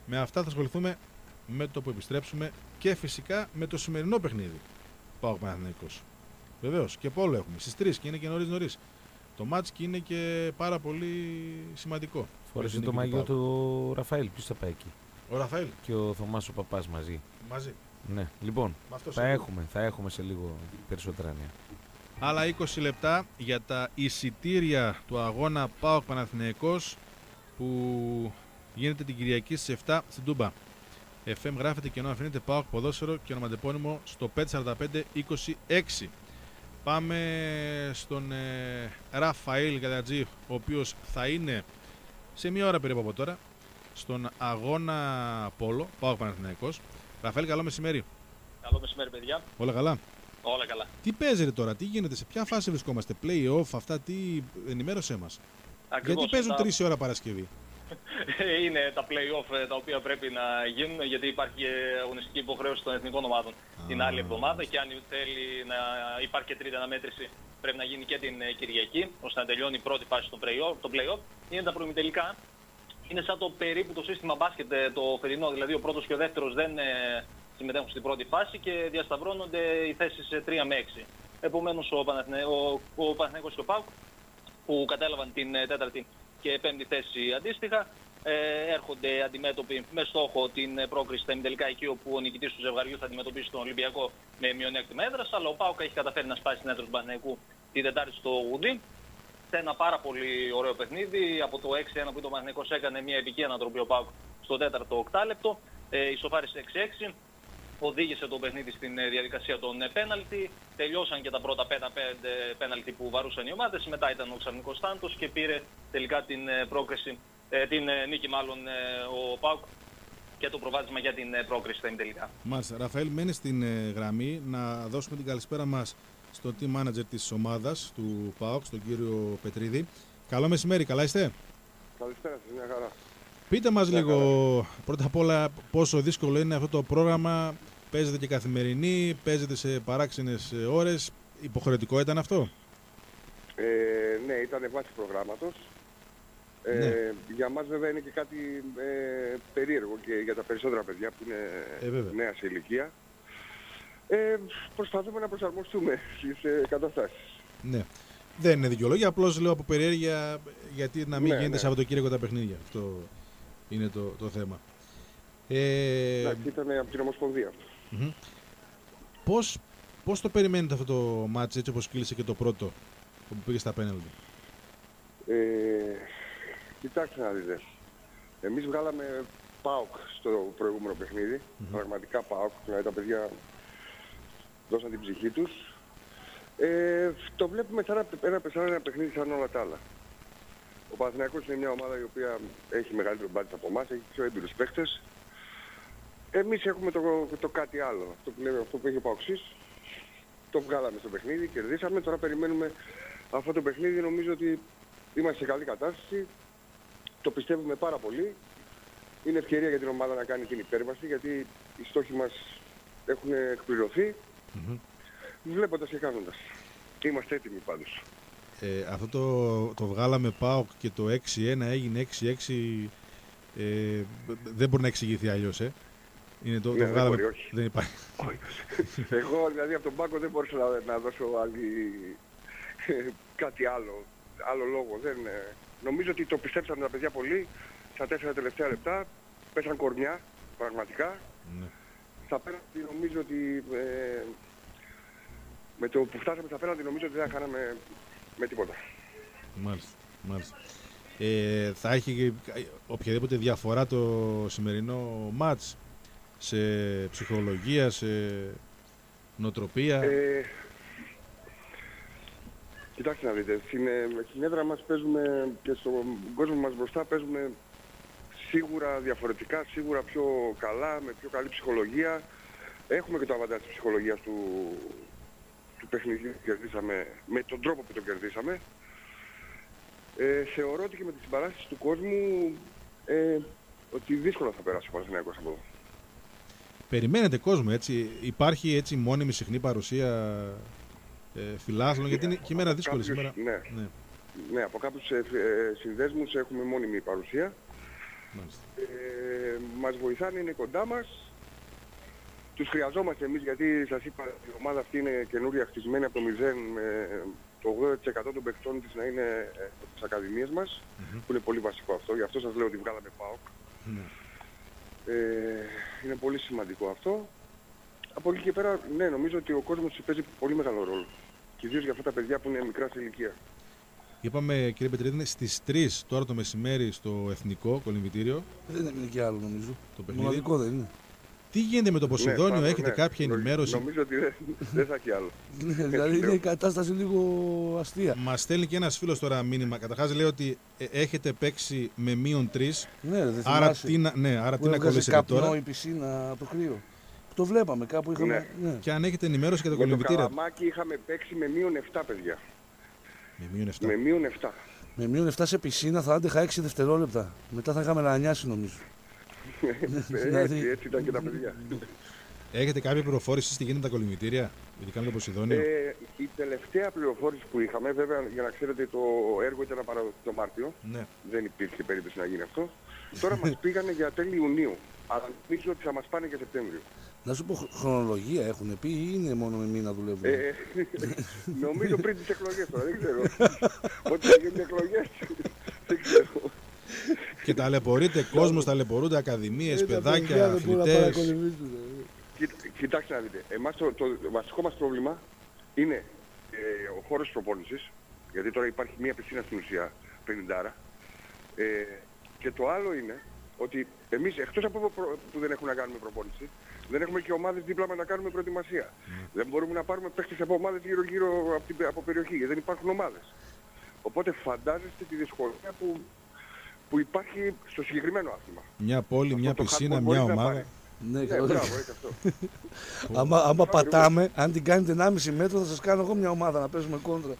Με αυτά θα ασχοληθούμε με το που επιστρέψουμε και φυσικά με το σημερινό παιχνίδι. Πάω Παναθηναϊκός. Βεβαίως και πόλο έχουμε στις 3 και είναι και νωρίς νωρίς. Το μάτς και είναι και πάρα πολύ σημαντικό. Φόρεσε Με την το νίκη του μαγιό ΠΑΟΚ. του Ραφαήλ. Ποιος θα πάει εκεί; Ο Ραφαήλ, Και ο Θωμάς ο παπάς μαζί. μαζί. Ναι, λοιπόν, Με αυτός θα σίγουρα. έχουμε, θα έχουμε σε λίγο περισσότερα νέα. Άλλα 20 λεπτά για τα εισιτήρια του αγώνα ΠΑΟΚ Παναθηναϊκός που γίνεται την Κυριακή στις 7 στην Τούμπα. FM γράφεται και ενώ αφήνεται ΠΑΟΚ ποδόσφαιρο και ονοματεπώνυμο στο 54526. Πάμε στον ε, Ραφαήλ Γαδατζή, ο οποίος θα είναι σε μία ώρα περίπου από τώρα στον αγώνα Πόλο, ΠΑΟΚ Παναθηναϊκός. Ραφαήλ, καλό μεσημέρι. Καλό μεσημέρι, παιδιά. Όλα καλά; Όλα καλά. Τι παίζετε τώρα, τι γίνεται, σε ποια φάση βρισκόμαστε, play-off, αυτά, τι ενημέρωσέ μας. Ακριβώς, Γιατί παίζουν τα- 3 ώρα Παρασκευή; είναι τα play-off ε, τα οποία πρέπει να γίνουν γιατί υπάρχει ε, αγωνιστική υποχρέωση των εθνικών ομάδων την άλλη εβδομάδα και αν θέλει να υπάρχει και τρίτη αναμέτρηση πρέπει να γίνει και την ε, Κυριακή ώστε να τελειώνει η πρώτη φάση των play-off. Το play-off είναι τα προημιτελικά. Είναι σαν το περίπου το σύστημα μπάσκετ ε, το φετινό, δηλαδή ο πρώτος και ο δεύτερος δεν ε, συμμετέχουν στην πρώτη φάση και διασταυρώνονται οι θέσεις ε, 3 με 6. Επομένως ο, Παναθηναί- ο, ο Παναθηναίκος και ο ΠΑΟΚ που κατέλαβαν την ε, τέταρτη και πέμπτη θέση αντίστοιχα. Ε, έρχονται αντιμέτωποι με στόχο την ε, πρόκριση στα ημιτελικά εκεί όπου ο νικητής του ζευγαριού θα αντιμετωπίσει τον Ολυμπιακό με μειονέκτημα έδρας αλλά ο Πάουκ έχει καταφέρει να σπάσει την έδρα του Παναθηναϊκού την Τετάρτη στο Γουδί σε ένα πάρα πολύ ωραίο παιχνίδι από το 6-1 που το Παναθηναϊκός έκανε μια επική ανατροπή ο Πάουκ στο τέταρτο οκτάλεπτο ε, ισοφάρισε 6-6 οδήγησε το παιχνίδι στην ε, διαδικασία των ε, πέναλτι. Τελειώσαν και τα πρώτα 5 πέναλτι που βαρούσαν οι ομάδες. Μετά ήταν ο Ξαρνικός Στάντος και πήρε τελικά την ε, πρόκριση, ε, την ε, νίκη μάλλον ε, ο Πάουκ και το προβάδισμα για την ε, πρόκριση στα τελικά. Μάλιστα. Ραφαήλ, μένεις στην ε, γραμμή να δώσουμε την καλησπέρα μας στον team manager της ομάδας του ΠΑΟΚ, τον κύριο Πετρίδη. Καλό μεσημέρι, καλά είστε; Καλησπέρα σας, μια χαρά. Πείτε μας Μια λίγο πρώτα απ' όλα πόσο δύσκολο είναι αυτό το πρόγραμμα. Παίζετε και καθημερινή, παίζετε σε παράξενες ε, ώρες. Υποχρεωτικό ήταν αυτό; Ε, ναι, ήταν βάση προγράμματος. Ε, Ναι. Για μας βέβαια είναι και κάτι ε, περίεργο και για τα περισσότερα παιδιά που είναι Ε, βέβαια. νέα σε ηλικία. Ε, προσπαθούμε να προσαρμοστούμε στις ε, καταστάσεις. Ναι. Δεν είναι δικαιολόγια, απλώς λέω από περιέργεια γιατί να μην Ναι, γίνεται ναι. Σαββατοκύριακο τα παιχνίδια. Αυτό είναι το, το θέμα. Ε, Εντάξει, ήταν από την Ομοσπονδία αυτό. Μμμ. πώς, πώς το περιμένετε αυτό το μάτς έτσι όπως κύλησε και το πρώτο που πήγε στα πέναλτι; Ε, κοιτάξτε να δείτε. Εμείς βγάλαμε ΠΑΟΚ στο προηγούμενο παιχνίδι. Πραγματικά ΠΑΟΚ. Δηλαδή τα παιδιά δώσαν την ψυχή τους. Ε, το βλέπουμε σαν ένα, ένα, σαν ένα παιχνίδι σαν όλα τα άλλα. Ο Παναθηναϊκός είναι μια ομάδα η οποία έχει μεγαλύτερο μπάτι από εμάς, έχει πιο έμπειρους παίχτες. Εμείς έχουμε το, το κάτι άλλο. Αυτό που λέμε, αυτό που έχει ο Παοξής. Το βγάλαμε στο παιχνίδι, κερδίσαμε. Τώρα περιμένουμε αυτό το παιχνίδι. Νομίζω ότι είμαστε σε καλή κατάσταση. Το πιστεύουμε πάρα πολύ. Είναι ευκαιρία για την ομάδα να κάνει την υπέρβαση γιατί οι στόχοι μας έχουν εκπληρωθεί. Μμμ. Βλέποντας και κάνοντας. Είμαστε έτοιμοι πάντως. Ε, αυτό το, το βγάλαμε ΠΑΟΚ και το 6-1 έγινε 6-6 ε, δεν μπορεί να εξηγηθεί αλλιώς ε. Είναι το, Ναι, το δεν βγάλαμε, μπορεί, όχι. δεν υπάρχει. Εγώ δηλαδή από τον πάγκο δεν μπορούσα να, να δώσω άλλη, κάτι άλλο, άλλο λόγο. Δεν, ε, νομίζω ότι το πιστέψαν τα παιδιά πολύ. Στα τέσσερα τελευταία λεπτά πέσαν κορμιά, πραγματικά. Ναι. Στα πέναντι νομίζω ότι ε, με το που φτάσαμε στα πέναντι νομίζω ότι δεν θα χάναμε με τίποτα. Μάλιστα. μάλιστα. Ε, θα έχει οποιαδήποτε διαφορά το σημερινό μάτς σε ψυχολογία, σε νοοτροπία. Ε, κοιτάξτε να δείτε, στην, ε, στην έδρα μας παίζουμε και στον κόσμο μας μπροστά παίζουμε σίγουρα διαφορετικά, σίγουρα πιο καλά, με πιο καλή ψυχολογία. Έχουμε και το αβαντάζ της ψυχολογίας του, του παιχνιδιού που κερδίσαμε, με τον τρόπο που το κερδίσαμε. Ε, θεωρώ ότι και με τη συμπαράσταση του κόσμου ε, ότι δύσκολα θα περάσει ο Παναθηναϊκός από εδώ. Περιμένετε κόσμο, έτσι. Υπάρχει έτσι μόνιμη συχνή παρουσία ε, φιλάθλων, γιατί είναι και η μέρα δύσκολη Κάποιους- σήμερα. Ναι, Ναι, ναι, από κάποιους ε, ε, συνδέσμους έχουμε μόνιμη παρουσία. μάλιστα. Ε, μας βοηθάνε, είναι κοντά μας. Τους χρειαζόμαστε εμείς γιατί σας είπα η ομάδα αυτή είναι καινούρια χτισμένη από το μηδέν με το 80% των παιχτών της να είναι ε, από τις ακαδημίες μας Μμμ. που είναι πολύ βασικό αυτό. Γι' αυτό σας λέω ότι βγάλαμε ΠΑΟΚ. Ναι. Ε, είναι πολύ σημαντικό αυτό. Από εκεί και πέρα, ναι, νομίζω ότι ο κόσμος παίζει πολύ μεγάλο ρόλο. Και ιδίως για αυτά τα παιδιά που είναι μικρά σε ηλικία. Είπαμε, κύριε Πετρίδη, είναι στις 3 τώρα το μεσημέρι στο Εθνικό Κολυμβητήριο Δεν είναι και άλλο νομίζω. το παιχνίδι. Μοναδικό δεν είναι. Τι γίνεται με το Ποσειδόνιο, πάντως, έχετε ναι. κάποια Νο- ενημέρωση; Νομίζω ότι δεν, δεν θα έχει άλλο. Ναι, δηλαδή είναι η κατάσταση λίγο αστεία. Μας στέλνει και ένας φίλος τώρα μήνυμα. Καταρχάς λέει ότι ε, έχετε παίξει με μείον 3. Ναι, δεν Άρα θυμάσαι τι να, ναι, άρα που τι να έβγαζε κολλήσετε καπνό τώρα; η πισίνα από το κρύο. Το βλέπαμε κάπου είχαμε... Ναι. Και αν έχετε ενημέρωση για τα Με το κολυμβητήρια. καλαμάκι είχαμε παίξει με μείον 7 παιδιά. Με μείον 7. Με μείον 7. Με μείον 7 σε πισίνα θα άντεχα 6 δευτερόλεπτα. Μετά θα είχαμε λανιάσει νομίζω. Δηλαδή- έτσι, έτσι ήταν και τα παιδιά. Έχετε κάποια πληροφόρηση τι γίνεται με τα κολυμβητήρια, ειδικά με το Ποσειδόνιο; Ε, η τελευταία πληροφόρηση που είχαμε, βέβαια για να ξέρετε το έργο ήταν να παραδοθεί το Μάρτιο. Ναι. Δεν υπήρχε περίπτωση να γίνει αυτό. Τώρα μας πήγανε για τέλη Ιουνίου. Αλλά νομίζω ότι θα μας πάνε για Σεπτέμβριο. Να σου πω χ- χρονολογία έχουν πει ή είναι μόνο με μήνα δουλεύουν; Ε, νομίζω πριν τις εκλογές τώρα, δεν ξέρω. Ότι θα γίνουν εκλογές. δεν ξέρω. Και ταλαιπωρείτε κόσμος, ταλαιπωρούνται ακαδημίες, Ε, τα παιδιά παιδάκια, δεν μπορούν να αθλητές. παρακολουθήσουν, ε. Κοίτα- Κοιτάξτε να δείτε. Εμάς το, το βασικό μας πρόβλημα είναι ε, ο χώρος προπόνησης. Γιατί τώρα υπάρχει μία πισίνα στην ουσία, 50 ε, Και το άλλο είναι ότι εμείς εκτός από προ- που δεν έχουμε να κάνουμε προπόνηση, δεν έχουμε και ομάδες δίπλα μας να κάνουμε προετοιμασία. Δεν μπορούμε να πάρουμε παίχτες από ομάδες γύρω-γύρω από, την, από περιοχή, γιατί δεν υπάρχουν ομάδες. Οπότε φαντάζεστε τη δυσκολία που, που υπάρχει στο συγκεκριμένο άθλημα. Μια πόλη, Αυτό μια το πισίνα, hardball μια μπορεί να ομάδα. πάρει. Ναι, Ναι, καλό. μπράβο, έτσι αυτό. άμα, άμα Ακριβώς. πατάμε, αν την κάνετε 1,5 μέτρο, θα σας κάνω εγώ μια ομάδα να παίζουμε κόντρα.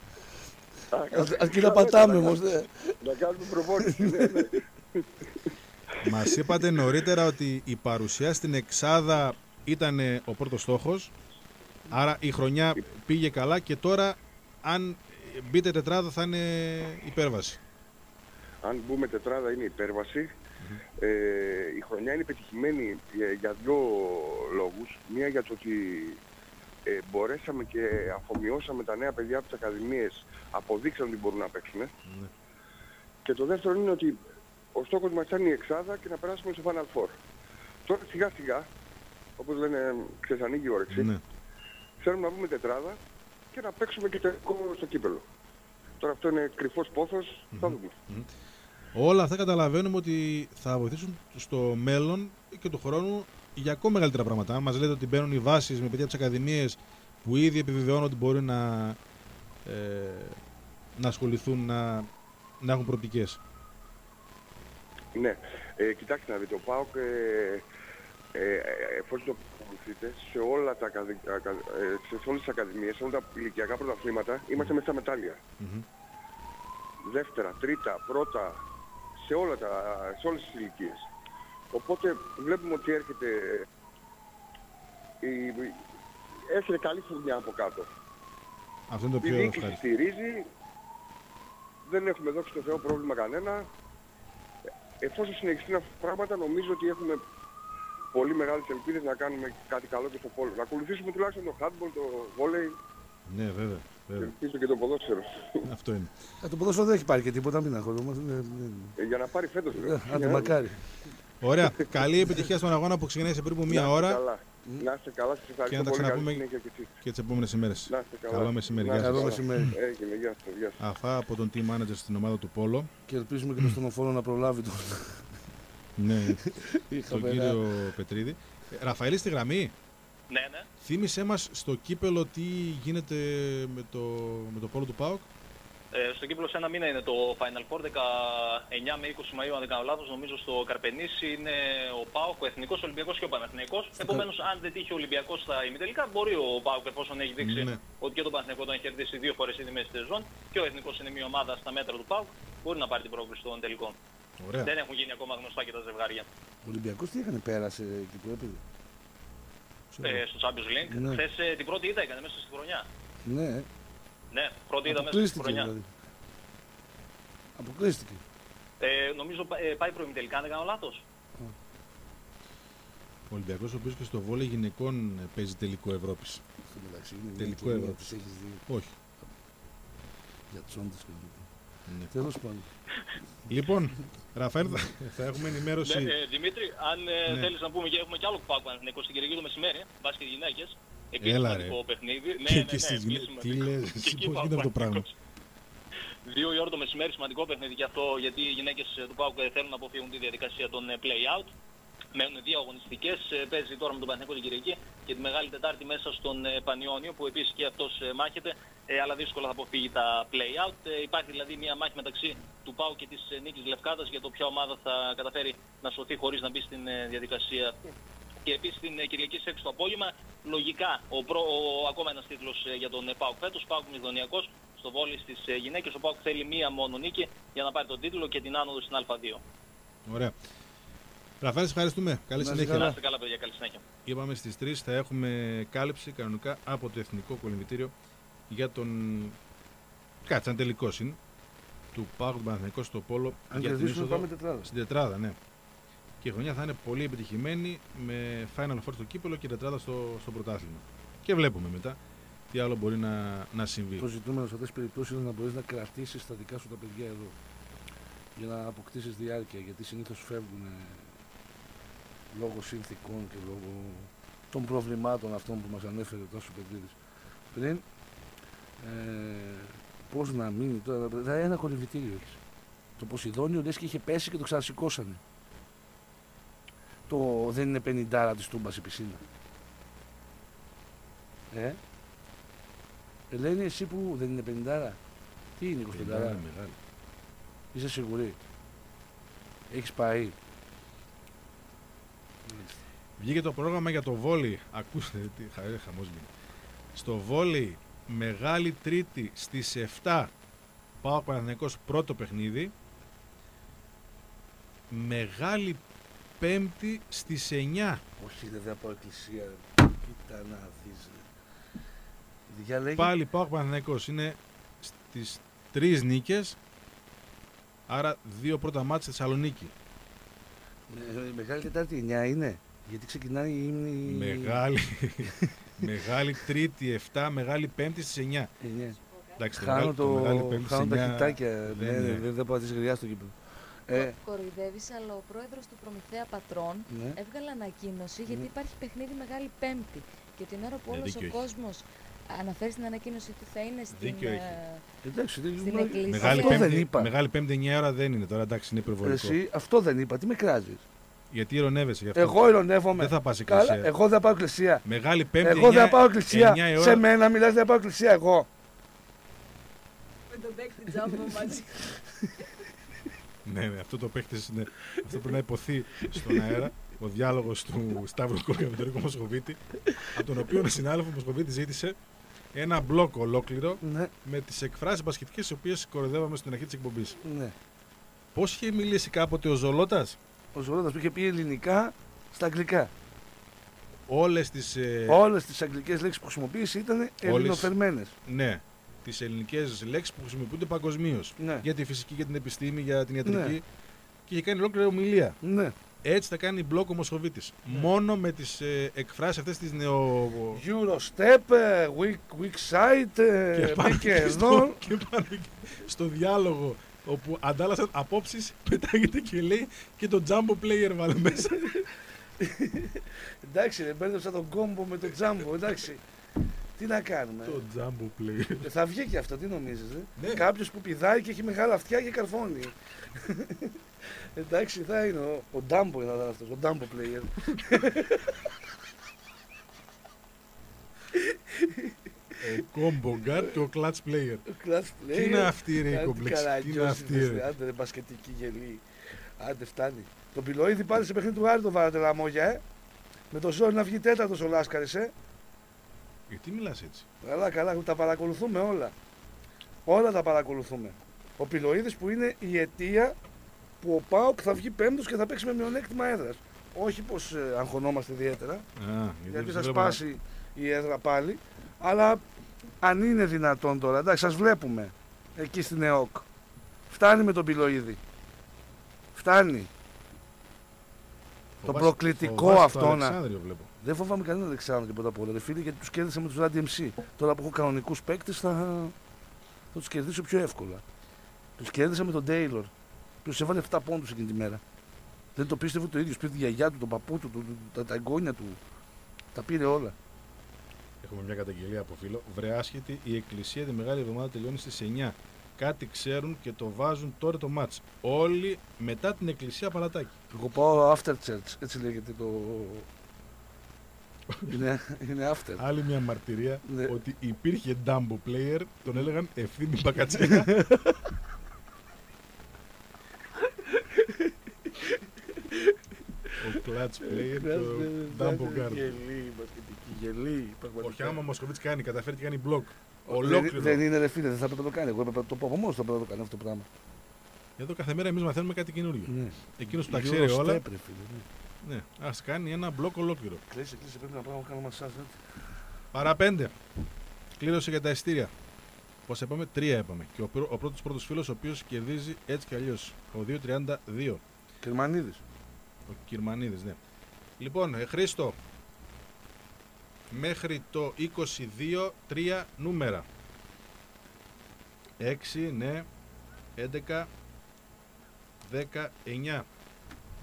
Α, Αρκεί να καλά, πατάμε να όμως. κάνουμε- ναι. Να κάνουμε προπόνηση. ναι, ναι. Μας είπατε νωρίτερα ότι η παρουσία στην Εξάδα ήταν ο πρώτος στόχος. Άρα η χρονιά πήγε καλά και τώρα, αν μπείτε τετράδα, θα είναι υπέρβαση. Αν μπούμε τετράδα είναι υπέρβαση. Ε, η χρονιά είναι πετυχημένη για, για δύο λόγους. Μία για το ότι ε, μπορέσαμε και αφομοιώσαμε τα νέα παιδιά από τις ακαδημίες, αποδείξαν ότι μπορούν να παίξουν. Ναι. Και το δεύτερο είναι ότι ο στόχος μας ήταν η εξάδα και να περάσουμε στο Final Four. Τώρα σιγά σιγά, όπως λένε, ξέρεις ανοίγει η όρεξη, Ναι. θέλουμε να μπούμε τετράδα και να παίξουμε και τελικό στο κύπελο. Τώρα αυτό είναι κρυφός πόθος, θα δούμε. Όλα αυτά καταλαβαίνουμε ότι θα βοηθήσουν στο μέλλον και του χρόνου για ακόμα μεγαλύτερα πράγματα. Μας λέτε ότι μπαίνουν οι βάσεις με παιδιά από τι ακαδημίε που ήδη επιβεβαιώνουν ότι μπορεί να, ε, να ασχοληθούν, να, να έχουν προοπτικές. Ναι, ε, κοιτάξτε να δείτε, ο ΠΑΟΚ, ε, ε, ε, εφόσον το ακολουθείτε, σε, όλα τα, ακαδη- ακα- ε, σε όλες τις ακαδημίες, σε όλα τα ηλικιακά πρωταθλήματα, είμαστε μέσα στα μετάλλια. Μμμ. Δεύτερα, τρίτα, πρώτα, σε, όλα τα, σε όλες τις ηλικίες. Οπότε βλέπουμε ότι έρχεται, η, έρχεται καλή φουρνιά από κάτω. Αυτό είναι το Η πιο διοίκηση ευχάριστο. στηρίζει, δεν έχουμε δώσει στο Θεό πρόβλημα κανένα. Εφόσον συνεχιστούν αυτά τα πράγματα, νομίζω ότι έχουμε πολύ μεγάλες ελπίδες να κάνουμε κάτι καλό και στο πόλο. Να ακολουθήσουμε τουλάχιστον το handball, το volley Ναι, βέβαια. Και βέβαια. ελπίζω και το ποδόσφαιρο. Αυτό είναι. Ε, το ποδόσφαιρο δεν έχει πάρει και τίποτα, μην αγχωνόμαστε. Ναι, ναι. Ε, Για να πάρει φέτος. Ε, βέβαια. Άντε, μακάρι. Ωραία. Καλή επιτυχία στον αγώνα που ξεκινάει σε περίπου μία Να είστε ώρα καλά. Να είστε καλά, σας ευχαριστώ να τα πολύ. Καλή ξαναπούμε συνέχεια και εσείς. και τις επόμενες ημέρες. Να είστε καλά. Καλό μεσημέρι. Να Γεια είστε σας. Καλό καλά. μεσημέρι. Έγινε, γεια σας. Γεια σας. Αφά από τον team manager στην ομάδα του Πόλο. Και ελπίζουμε και το στονοφόρο να προλάβει τον. Ναι, τον Είχαμε ένα- κύριο Πετρίδη. Ε, Ραφαήλ στη γραμμή; Ναι, ναι. Θύμησέ μας στο κύπελο τι γίνεται με το, με το πόλο του ΠΑΟΚ. Ε, στο κύπελο σε ένα μήνα είναι το Final Four, 19 με 20 Μαΐου, αν δεν κάνω λάθος, νομίζω στο Καρπενήσι είναι ο ΠΑΟΚ, ο Εθνικός, ο Ολυμπιακός και ο Παναθηναϊκός. Επομένως, αν δεν τύχει ο Ολυμπιακός στα ημιτελικά, μπορεί ο ΠΑΟΚ, εφόσον έχει δείξει Ναι. ότι και τον Παναθηναϊκό τον έχει κερδίσει δύο φορές ήδη μέσα στη σεζόν και ο Εθνικός είναι μια ομάδα στα μέτρα του ΠΑΟΚ, μπορεί να πάρει την πρόκληση των τελικών. Ωραία. Δεν έχουν γίνει ακόμα γνωστά και τα ζευγάρια. Ο Ολυμπιακός τι έκανε, πέρασε εκεί που έπαιζε; Ε, στο Champions League. Ναι. Χθες ε, την πρώτη ήττα έκανε μέσα στη χρονιά. Ναι, Ναι, πρώτη ήττα μέσα στη αποκλείστηκε χρονιά. δηλαδή. Αποκλείστηκε. Ε, νομίζω πα- ε, πάει προημιτελικά, αν δεν κάνω λάθος. Ο Ολυμπιακός, ο οποίος και στο βόλεϊ γυναικών ε, παίζει τελικό Ευρώπης. Στο μεταξύ είναι μια Τελικό κοινωνία Ευρώπης. που έχεις δει Όχι. για τσόντες και λοιπά. Ναι. Τέλος πάντων. Λοιπόν, Ραφαήλ, θα, θα έχουμε ενημέρωση. Ναι, ε, Δημήτρη, αν ε, Ναι. θέλεις να πούμε και έχουμε κι άλλο που πάμε Παναθηναϊκός στην Κυριακή το μεσημέρι, μπάσκετ γυναίκες. Επίσης Έλα, σημαντικό ρε. παιχνίδι. Ναι, Και- ναι, και ναι, στις επίσης γυναίκες. Τι σημαντικό. λες, Και εσύ, εκεί πώς πάω γίνεται αυτό το πράγμα; Παναθηναϊκός. Δύο η ώρα το μεσημέρι, σημαντικό παιχνίδι και αυτό, γιατί οι γυναίκες ε, του ΠΑΟΚ ε, θέλουν να αποφύγουν τη διαδικασία των ε, play-out. Μένουν δύο αγωνιστικές, ε, παίζει τώρα με τον Παναθηναϊκό την Κυριακή και τη Μεγάλη Τετάρτη μέσα στον ε, Πανιόνιο, που επίσης και αυτός ε, μάχεται, ε, αλλά δύσκολα θα αποφύγει τα play-out. Ε, Υπάρχει δηλαδή μια μάχη μεταξύ του ΠΑΟΚ και της ε, Νίκης Λευκάδας για το ποια ομάδα θα καταφέρει να σωθεί χωρίς να μπει στην ε, διαδικασία και επίσης την ε, Κυριακή σε 6 το απόγευμα. Λογικά ο, προ, ο, ακόμα ένας τίτλος για τον ε, Πάουκ φέτος. Πάουκ Μηδονιακός στο βόλι στις γυναίκες. Ο Πάουκ θέλει μία μόνο νίκη για να πάρει τον τίτλο και την άνοδο στην Α2. Ωραία. Ραφαήλ, σε ευχαριστούμε. Καλή Να είστε συνέχεια. Να είστε καλά, παιδιά. Καλή συνέχεια. Είπαμε στις 3 θα έχουμε κάλυψη κανονικά από το Εθνικό Κολυμβητήριο για τον. Κάτσε, αν τελικός είναι. Του Πάγου του Παναθηναϊκού στο Πόλο. Αν για την κερδίσουμε είσοδο πάμε τετράδα. στην τετράδα, ναι. Και η χρονιά θα είναι πολύ επιτυχημένη με Final Four στο κύπελο και τετράδα στο, στο πρωτάθλημα. Και βλέπουμε μετά τι άλλο μπορεί να, να συμβεί. Το ζητούμενο σε αυτές τις περιπτώσεις είναι να μπορείς να κρατήσεις τα δικά σου τα παιδιά εδώ. Για να αποκτήσεις διάρκεια. Γιατί συνήθως φεύγουν ε, λόγω συνθήκων και λόγω των προβλημάτων αυτών που μας ανέφερε τόσο ο Πετρίδης πριν. Ε, Πώς να μείνει τώρα, δηλαδή ένα κολυμβητήριο έχει. Το Ποσειδόνιο λες και είχε πέσει και το ξανασηκώσανε. το δεν είναι 50 της Τούμπας η πισίνα. Ε, Ελένη, εσύ που δεν είναι 50 Τι είναι 25 Μεγάλη, μεγάλη. Είσαι σίγουρη; Έχεις πάει; Βγήκε το πρόγραμμα για το βόλι. Ακούστε τι χαρέ χαμός γίνει. Στο βόλι Μεγάλη Τρίτη στις 7 πάω Παναθηναϊκός πρώτο παιχνίδι. Μεγάλη Πέμπτη στις 9. Όχι, δεν θα πάω εκκλησία. ρε. Κοίτα να δεις. ρε. Για λέγε. Πάλι πάω Παναθηναϊκός. Είναι στις 3 νίκες. Άρα δύο πρώτα μάτια στη Θεσσαλονίκη. Ε, η Μεγάλη Τετάρτη 9 είναι. Γιατί ξεκινάει η ύμνη. Μεγάλη, μεγάλη Τρίτη 7, Μεγάλη Πέμπτη στις 9. 9. Εντάξει, το Χάνω, μεγάλη- το Μεγάλη το, Πέμπτη χάνω στις τα 9 χιτάκια. δεν Ναι, ναι, είναι. δεν θα πάω τη γριάς στο κήπεδο. Ε, Κοροϊδεύεις, αλλά ο πρόεδρος του Προμηθέα Πατρών ναι. έβγαλε ανακοίνωση γιατί Ναι. υπάρχει παιχνίδι Μεγάλη Πέμπτη. Και την ώρα που Ναι, όλος δίκιο ο έχει. κόσμος αναφέρει στην ανακοίνωση ότι θα είναι στην. Δίκιο έχει. ε, Εντάξει, δεν Στην μα- εκκλησία. Μεγάλη Αυτό δεν πέμπτη, είπα. μεγάλη πέμπτη 9 ώρα δεν είναι τώρα, εντάξει, είναι υπερβολικό. Εσύ, αυτό δεν είπα. Τι με κράζεις. Γιατί ειρωνεύεσαι γι' αυτό. Εγώ ειρωνεύομαι. Δεν θα πας Καλά, εκκλησία. εγώ δεν πάω εκκλησία. Μεγάλη πέμπτη Εγώ 9, δεν πάω εκκλησία. 9 η ώρα. Σε μένα μιλάς δεν πάω εκκλησία εγώ. Με τον παίκτη τζάμπο μαζί. Ναι, ναι, αυτό το παίχτης είναι. αυτό πρέπει να υποθεί στον αέρα. Ο διάλογος του Σταύρου Κόκκα με τον Ρίκο Μοσχοβίτη. από τον οποίο ο συνάδελφος Μοσχοβίτης ζήτησε ένα μπλοκ ολόκληρο Ναι, με τις εκφράσεις μπασχετικέ τι οποίες κοροϊδεύαμε στην αρχή της εκπομπής. ναι. Πώς είχε μιλήσει κάποτε ο Ζολότας, Ο Ζωρότας που είχε πει ελληνικά στα αγγλικά. όλες τις. Ε, Όλες τις αγγλικές λέξεις που χρησιμοποίησε ήταν ελληνοφερμένες. ναι, τις ελληνικές λέξεις που χρησιμοποιούνται παγκοσμίως. Ναι, Για τη φυσική, για την επιστήμη, για την ιατρική. Ναι. Και είχε κάνει ολόκληρη ομιλία. ναι. Έτσι θα κάνει μπλοκ ο Μοσχοβίτης. Μόνο με τις ε, εκφράσεις αυτές τις νεο. Eurostep, ε, weak, weak side, ε, Και πάνε μπήκε και εδώ. στο, και πάνε και στο διάλογο όπου αντάλλασαν απόψεις πετάγεται και λέει και το jumbo player βάλε μέσα. Εντάξει, ρε, μπέρδεψα τον κόμπο με το τζάμπο, εντάξει. Τι να κάνουμε. το jumbo player. Ε, Θα βγει και αυτό, τι νομίζεις, ε; Ναι. Κάποιος που πηδάει και έχει μεγάλα αυτιά και καρφώνει. Εντάξει, θα είναι ο, ο Ντάμπο θα ήταν αυτός, ο Ντάμπο player. Ο combo guard και ο clutch player. Ο clutch player. Τι είναι αυτή ρε η Άντε, κομπλεξ. καλά, Τι είναι νιώσεις, αυτή ρε. ρε, Άντε ρε μπασκετική γελή. Άντε φτάνει. Το πιλοίδι πάλι σε παιχνίδι του Άρη το βάλατε λαμόγια, ε. Με το ζόρι να βγει τέταρτος ο Λάσκαρης, ε. Γιατί μιλάς έτσι; Καλά, καλά, τα παρακολουθούμε όλα. Όλα τα παρακολουθούμε. Ο Πιλοίδης που είναι η αιτία που ο Πάοκ θα βγει πέμπτος και θα παίξει με μειονέκτημα έδρας. Όχι πως ε, αγχωνόμαστε ιδιαίτερα, Α, γιατί θα βλέπω- σπάσει η έδρα πάλι, αλλά αν είναι δυνατόν τώρα, εντάξει, σας βλέπουμε εκεί στην ΕΟΚ. Φτάνει με τον Πιλοίδη. Φτάνει. Το Φοβάσαι- προκλητικό φοβάσαι το αυτό να- Αλεξάνδριο βλέπω. Δεν φοβάμαι κανέναν Αλεξάνδρου τίποτα από όλα. Ρε φίλε, γιατί τους κέρδισα με τους Rad MC. Τώρα που έχω κανονικούς παίκτες θα, θα τους κερδίσω πιο εύκολα. Τους κέρδισα με τον Τέιλορ. Του έβαλε 7 πόντους εκείνη τη μέρα. Δεν το πίστευε το ίδιο. Πήρε τη γιαγιά του, τον παππού του, του- του- τα, τα εγγόνια του. Τα πήρε όλα. Έχουμε μια καταγγελία από φίλο. Βρε άσχετη, η εκκλησία τη μεγάλη εβδομάδα τελειώνει στις 9. Κάτι ξέρουν και το βάζουν τώρα το μάτς. Όλοι μετά την εκκλησία παλατάκι. Εγώ πάω after church. Έτσι λέγεται το. είναι, είναι after. Άλλη μια μαρτυρία Ναι. ότι υπήρχε Dumbo player, τον έλεγαν ευθύνη μπακατσέα. Ο clutch player και ο Dumbo guard. Γελί, μπασκετική γελί. πραγματικά. Όχι, άμα ο Μοσκοβίτς κάνει, καταφέρει και κάνει μπλοκ. Δεν- Ολόκληρο. Δεν είναι ρε φίλε, δεν θα έπρεπε να το κάνει. Εγώ έπρεπε να το πω από μόνος θα έπρεπε να το κάνει αυτό το πράγμα. Εδώ κάθε μέρα εμείς μαθαίνουμε κάτι καινούριο. Ναι. Εκείνος που τα ξέρει Eurostep, όλα, ρε φίλε, ναι. ναι, ας κάνει ένα μπλοκ ολόκληρο. Κλείσε, κλείσε, πρέπει να πάω να κάνω μασάζ. έτσι. Παρά πέντε. Κλήρωση για τα ειστήρια. Πώς είπαμε, τρία είπαμε. Και ο, πρω- ο πρώτος πρώτος φίλος, ο οποίος κερδίζει έτσι κι αλλιώς. Ο 2.32. Κερμανίδης. Ο Κυρμανίδης, ναι. Λοιπόν, ε, Χρήστο, μέχρι το 22 τρία νούμερα. 6, ναι. 11, 19.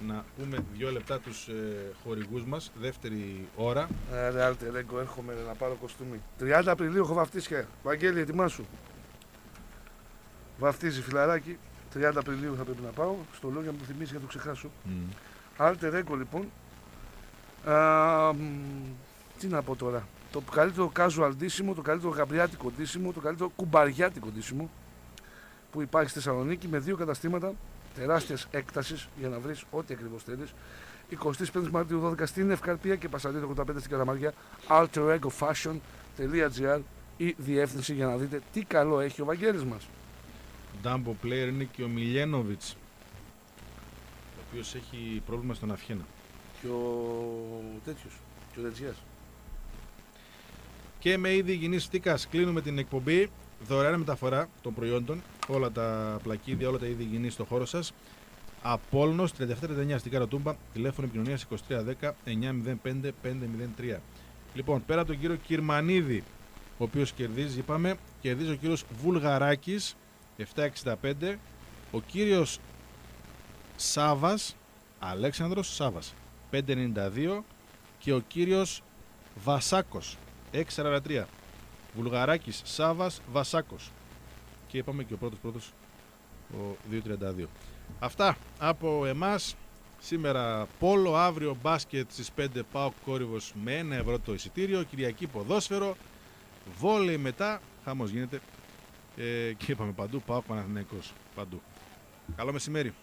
Να πούμε δύο λεπτά τους ε, χορηγούς μας, δεύτερη ώρα. Ε, Ρε Alter Ego, έρχομαι ρε, να πάρω κοστούμι. 30 Απριλίου έχω βαφτίσια. Βαγγέλη, ετοιμάσου. Βαφτίζει φιλαράκι. 30 Απριλίου θα πρέπει να πάω. Στο λέω για να μου θυμίσεις για να το ξεχάσω. Alter Ego λοιπόν, Α, μ, τι να πω τώρα. Το καλύτερο casual ντύσιμο, το καλύτερο γαμπριάτικο ντύσιμο, το καλύτερο κουμπαριάτικο ντύσιμο που υπάρχει στη Θεσσαλονίκη με δύο καταστήματα τεράστιας έκτασης για να βρεις ό,τι ακριβώς θέλεις. 25 Μαρτίου 12 στην Ευκαρπία και Πασαλίδο 85 στην Καλαμαριά. alteregofashion.gr η διεύθυνση για να δείτε τι καλό έχει ο Βαγγέλης μας. Ντάμπο player είναι και ο Μιλένοβιτς, ο οποίος έχει πρόβλημα στον Αυχένα. Και ο τέτοιος, και ο Δετζιάς. Και με είδη υγιεινής στίκας κλείνουμε την εκπομπή. Δωρεάν μεταφορά των προϊόντων, όλα τα πλακίδια, όλα τα είδη υγιεινής στο χώρο σας. Απόλλωνος 3739 στην Καροτούμπα, τηλέφωνο επικοινωνίας 2310 905 503. Λοιπόν, πέρα από τον κύριο Κυρμανίδη, ο οποίος κερδίζει, είπαμε, κερδίζει ο κύριος Βουλγαράκης 765, ο κύριος Σάβας, Αλέξανδρος Σάβας 592 και ο κύριος Βασάκος 643. Βουλγαράκης Σάβας Βασάκος. Και είπαμε και ο πρώτος πρώτος ο 232. Αυτά από εμάς. Σήμερα πόλο, αύριο μπάσκετ στις 5 πάω κόρυβος με 1 ευρώ το εισιτήριο, Κυριακή ποδόσφαιρο, βόλεϊ μετά, χαμός γίνεται ε, και είπαμε παντού, πάω Παναθηναϊκός παντού. Καλό μεσημέρι.